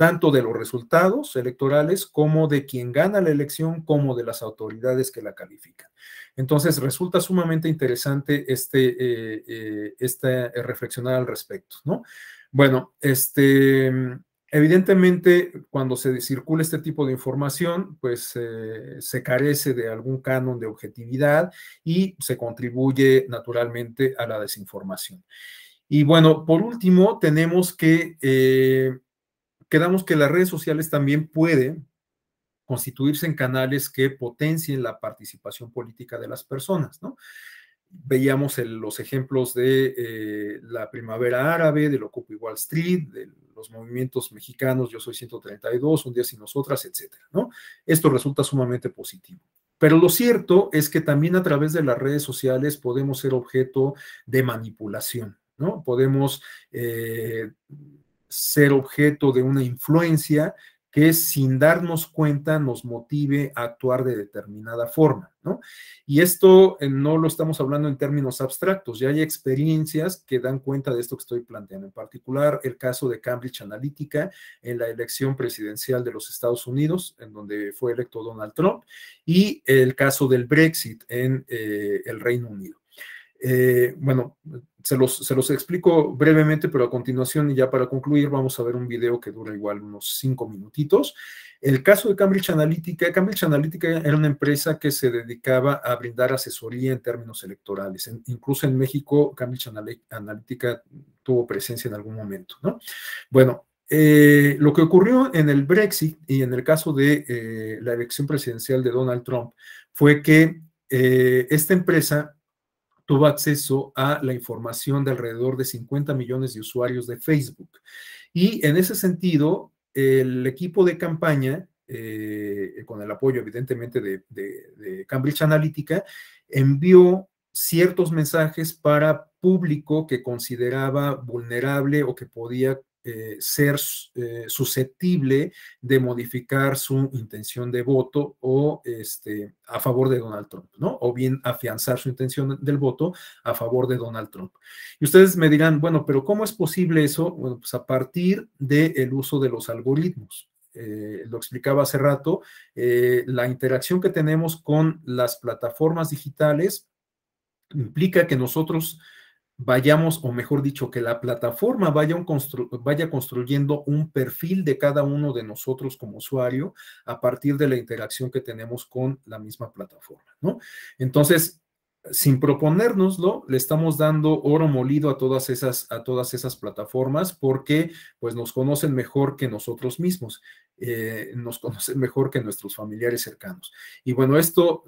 tanto de los resultados electorales como de quien gana la elección, como de las autoridades que la califican. Entonces, resulta sumamente interesante este, eh, eh, este reflexionar al respecto, ¿no? Bueno, este, evidentemente, cuando se circula este tipo de información, pues eh, se carece de algún canon de objetividad y se contribuye naturalmente a la desinformación. Y bueno, por último, tenemos que quedamos que las redes sociales también pueden constituirse en canales que potencien la participación política de las personas, ¿no? Veíamos los ejemplos de eh, la primavera árabe, del Occupy Wall Street, de los movimientos mexicanos Yo Soy 132, Un Día Sin Nosotras, etcétera, ¿no? Esto resulta sumamente positivo. Pero lo cierto es que también a través de las redes sociales podemos ser objeto de manipulación, ¿no? Podemos eh, ser objeto de una influencia que sin darnos cuenta nos motive a actuar de determinada forma, ¿no? Y esto eh, no lo estamos hablando en términos abstractos, ya hay experiencias que dan cuenta de esto que estoy planteando, en particular el caso de Cambridge Analytica en la elección presidencial de los Estados Unidos, en donde fue electo Donald Trump, y el caso del Brexit en eh, el Reino Unido. Eh, bueno, se los, se los, explico brevemente, pero a continuación y ya para concluir vamos a ver un video que dura igual unos cinco minutitos. El caso de Cambridge Analytica, Cambridge Analytica era una empresa que se dedicaba a brindar asesoría en términos electorales. incluso en México, Cambridge Analytica tuvo presencia en algún momento, ¿no? Bueno, eh, lo que ocurrió en el Brexit y en el caso de eh, la elección presidencial de Donald Trump fue que esta empresa tuvo acceso a la información de alrededor de 50 millones de usuarios de Facebook. Y en ese sentido, el equipo de campaña, eh, con el apoyo evidentemente de, Cambridge Analytica, envió ciertos mensajes para público que consideraba vulnerable o que podía eh, ser eh, susceptible de modificar su intención de voto o este, a favor de Donald Trump, ¿no? O bien afianzar su intención del voto a favor de Donald Trump. Y ustedes me dirán, bueno, pero ¿cómo es posible eso? Bueno, pues a partir del uso de los algoritmos. Eh, lo explicaba hace rato, la interacción que tenemos con las plataformas digitales implica que nosotros vayamos, o mejor dicho, que la plataforma vaya, vaya, construyendo un perfil de cada uno de nosotros como usuario a partir de la interacción que tenemos con la misma plataforma, ¿no? Entonces, sin proponérnoslo, le estamos dando oro molido a todas esas, a todas esas plataformas porque pues nos conocen mejor que nosotros mismos, eh, nos conocen mejor que nuestros familiares cercanos. Y bueno, esto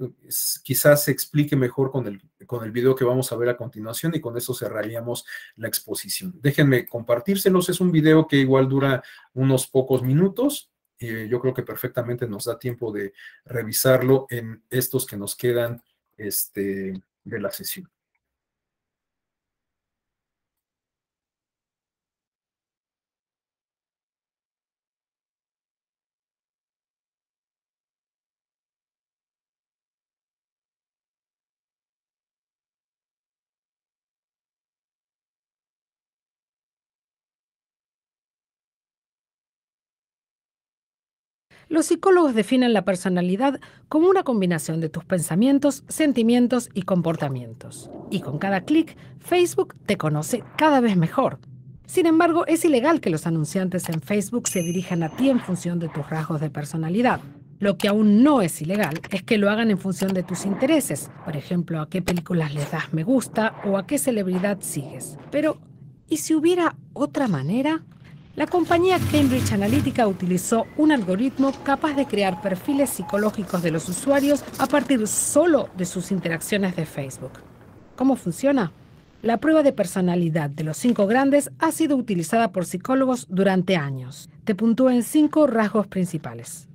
quizás se explique mejor con el, con el video que vamos a ver a continuación y con eso cerraríamos la exposición. Déjenme compartírselos, es un video que igual dura unos pocos minutos. y yo creo que perfectamente nos da tiempo de revisarlo en estos que nos quedan este, de la sesión. Los psicólogos definen la personalidad como una combinación de tus pensamientos, sentimientos y comportamientos. Y con cada clic, Facebook te conoce cada vez mejor. Sin embargo, es ilegal que los anunciantes en Facebook se dirijan a ti en función de tus rasgos de personalidad. Lo que aún no es ilegal es que lo hagan en función de tus intereses, por ejemplo, a qué películas les das me gusta o a qué celebridad sigues. Pero, ¿y si hubiera otra manera? La compañía Cambridge Analytica utilizó un algoritmo capaz de crear perfiles psicológicos de los usuarios a partir solo de sus interacciones de Facebook. ¿Cómo funciona? La prueba de personalidad de los cinco grandes ha sido utilizada por psicólogos durante años. Te puntúa en cinco rasgos principales.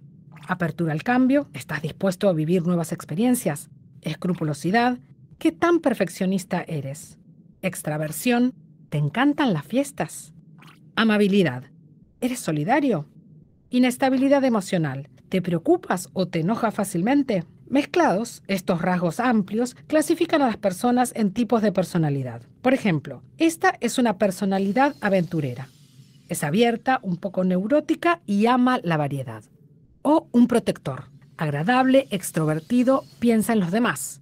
Apertura al cambio, estás dispuesto a vivir nuevas experiencias. Escrupulosidad, ¿qué tan perfeccionista eres? Extraversión, ¿te encantan las fiestas? Amabilidad. ¿Eres solidario? Inestabilidad emocional. ¿Te preocupas o te enoja fácilmente? Mezclados, estos rasgos amplios clasifican a las personas en tipos de personalidad. Por ejemplo, esta es una personalidad aventurera. Es abierta, un poco neurótica y ama la variedad. O un protector, agradable, extrovertido, piensa en los demás.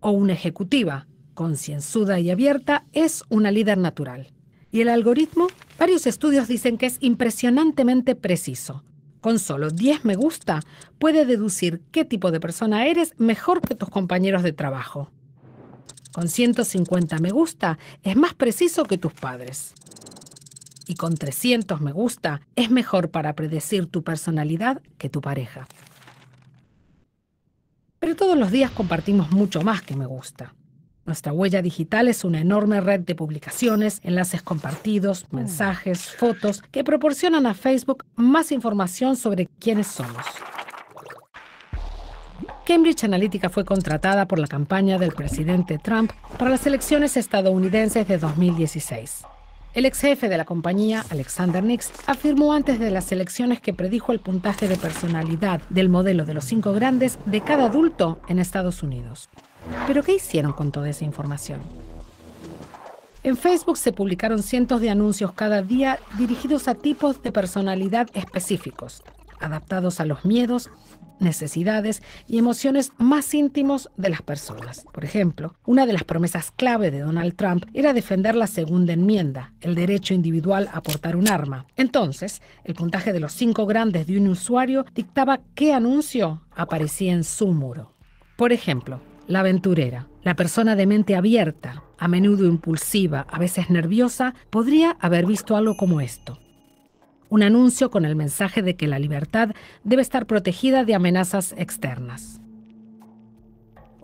O una ejecutiva, concienzuda y abierta, es una líder natural. Y el algoritmo, varios estudios dicen que es impresionantemente preciso. Con solo 10 me gusta, puede deducir qué tipo de persona eres mejor que tus compañeros de trabajo. Con 150 me gusta, es más preciso que tus padres. Y con 300 me gusta, es mejor para predecir tu personalidad que tu pareja. Pero todos los días compartimos mucho más que me gusta. Nuestra huella digital es una enorme red de publicaciones, enlaces compartidos, mm. mensajes, fotos que proporcionan a Facebook más información sobre quiénes somos. Cambridge Analytica fue contratada por la campaña del presidente Trump para las elecciones estadounidenses de 2016. El ex jefe de la compañía, Alexander Nix, afirmó antes de las elecciones que predijo el puntaje de personalidad del modelo de los cinco grandes de cada adulto en Estados Unidos. Pero ¿qué hicieron con toda esa información? En Facebook se publicaron cientos de anuncios cada día dirigidos a tipos de personalidad específicos, adaptados a los miedos, necesidades y emociones más íntimos de las personas. Por ejemplo, una de las promesas clave de Donald Trump era defender la segunda enmienda, el derecho individual a portar un arma. Entonces, el puntaje de los cinco grandes de un usuario dictaba qué anuncio aparecía en su muro. Por ejemplo, la aventurera, la persona de mente abierta, a menudo impulsiva, a veces nerviosa, podría haber visto algo como esto. Un anuncio con el mensaje de que la libertad debe estar protegida de amenazas externas.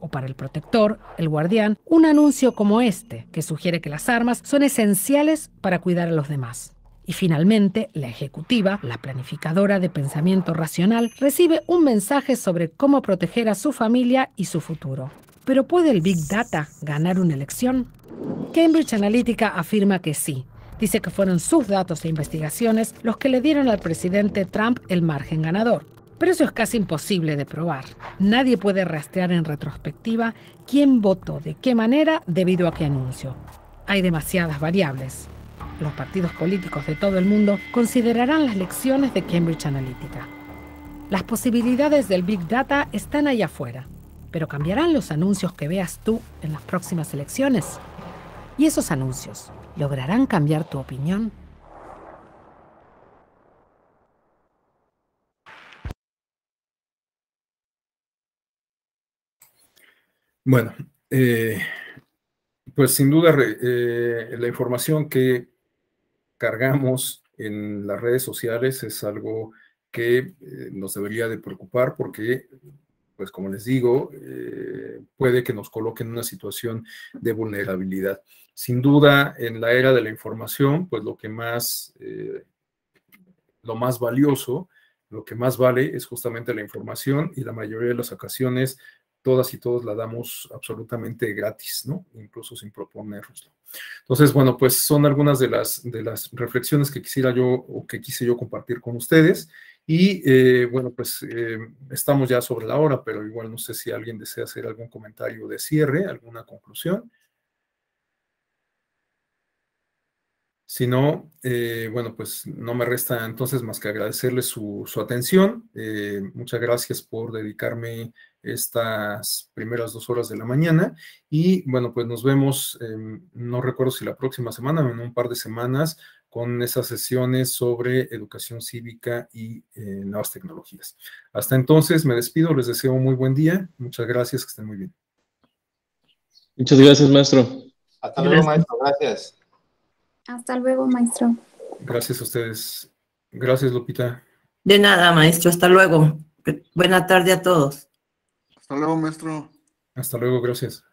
O para el protector, el guardián, un anuncio como este, que sugiere que las armas son esenciales para cuidar a los demás. Y finalmente, la ejecutiva, la planificadora de pensamiento racional, recibe un mensaje sobre cómo proteger a su familia y su futuro. Pero ¿puede el Big Data ganar una elección? Cambridge Analytica afirma que sí. Dice que fueron sus datos e investigaciones los que le dieron al presidente Trump el margen ganador. Pero eso es casi imposible de probar. Nadie puede rastrear en retrospectiva quién votó de qué manera debido a qué anuncio. Hay demasiadas variables. Los partidos políticos de todo el mundo considerarán las lecciones de Cambridge Analytica. Las posibilidades del Big Data están allá afuera, pero ¿cambiarán los anuncios que veas tú en las próximas elecciones? ¿Y esos anuncios lograrán cambiar tu opinión? Bueno, eh, pues sin duda eh, la información que cargamos en las redes sociales es algo que eh, nos debería de preocupar porque, pues como les digo, puede que nos coloque en una situación de vulnerabilidad. Sin duda, en la era de la información, pues lo que más, lo más valioso, lo que más vale es justamente la información y la mayoría de las ocasiones todas y todos la damos absolutamente gratis, ¿no? Incluso sin proponérnoslo. Entonces, bueno, pues son algunas de las, de las reflexiones que quisiera yo o que quise yo compartir con ustedes. Y eh, bueno, pues eh, estamos ya sobre la hora, pero igual no sé si alguien desea hacer algún comentario de cierre, alguna conclusión. Si no, eh, bueno, pues no me resta entonces más que agradecerles su, atención. Eh, muchas gracias por dedicarme estas primeras dos horas de la mañana. Y bueno, pues nos vemos, no recuerdo si la próxima semana o en un par de semanas, con esas sesiones sobre educación cívica y eh, nuevas tecnologías. Hasta entonces, me despido, les deseo un muy buen día. Muchas gracias, que estén muy bien. Muchas gracias, maestro. Hasta luego, maestro. Gracias. Hasta luego, maestro. Gracias a ustedes. Gracias, Lupita. De nada, maestro. Hasta luego. Buena tarde a todos. Hasta luego, maestro. Hasta luego, gracias.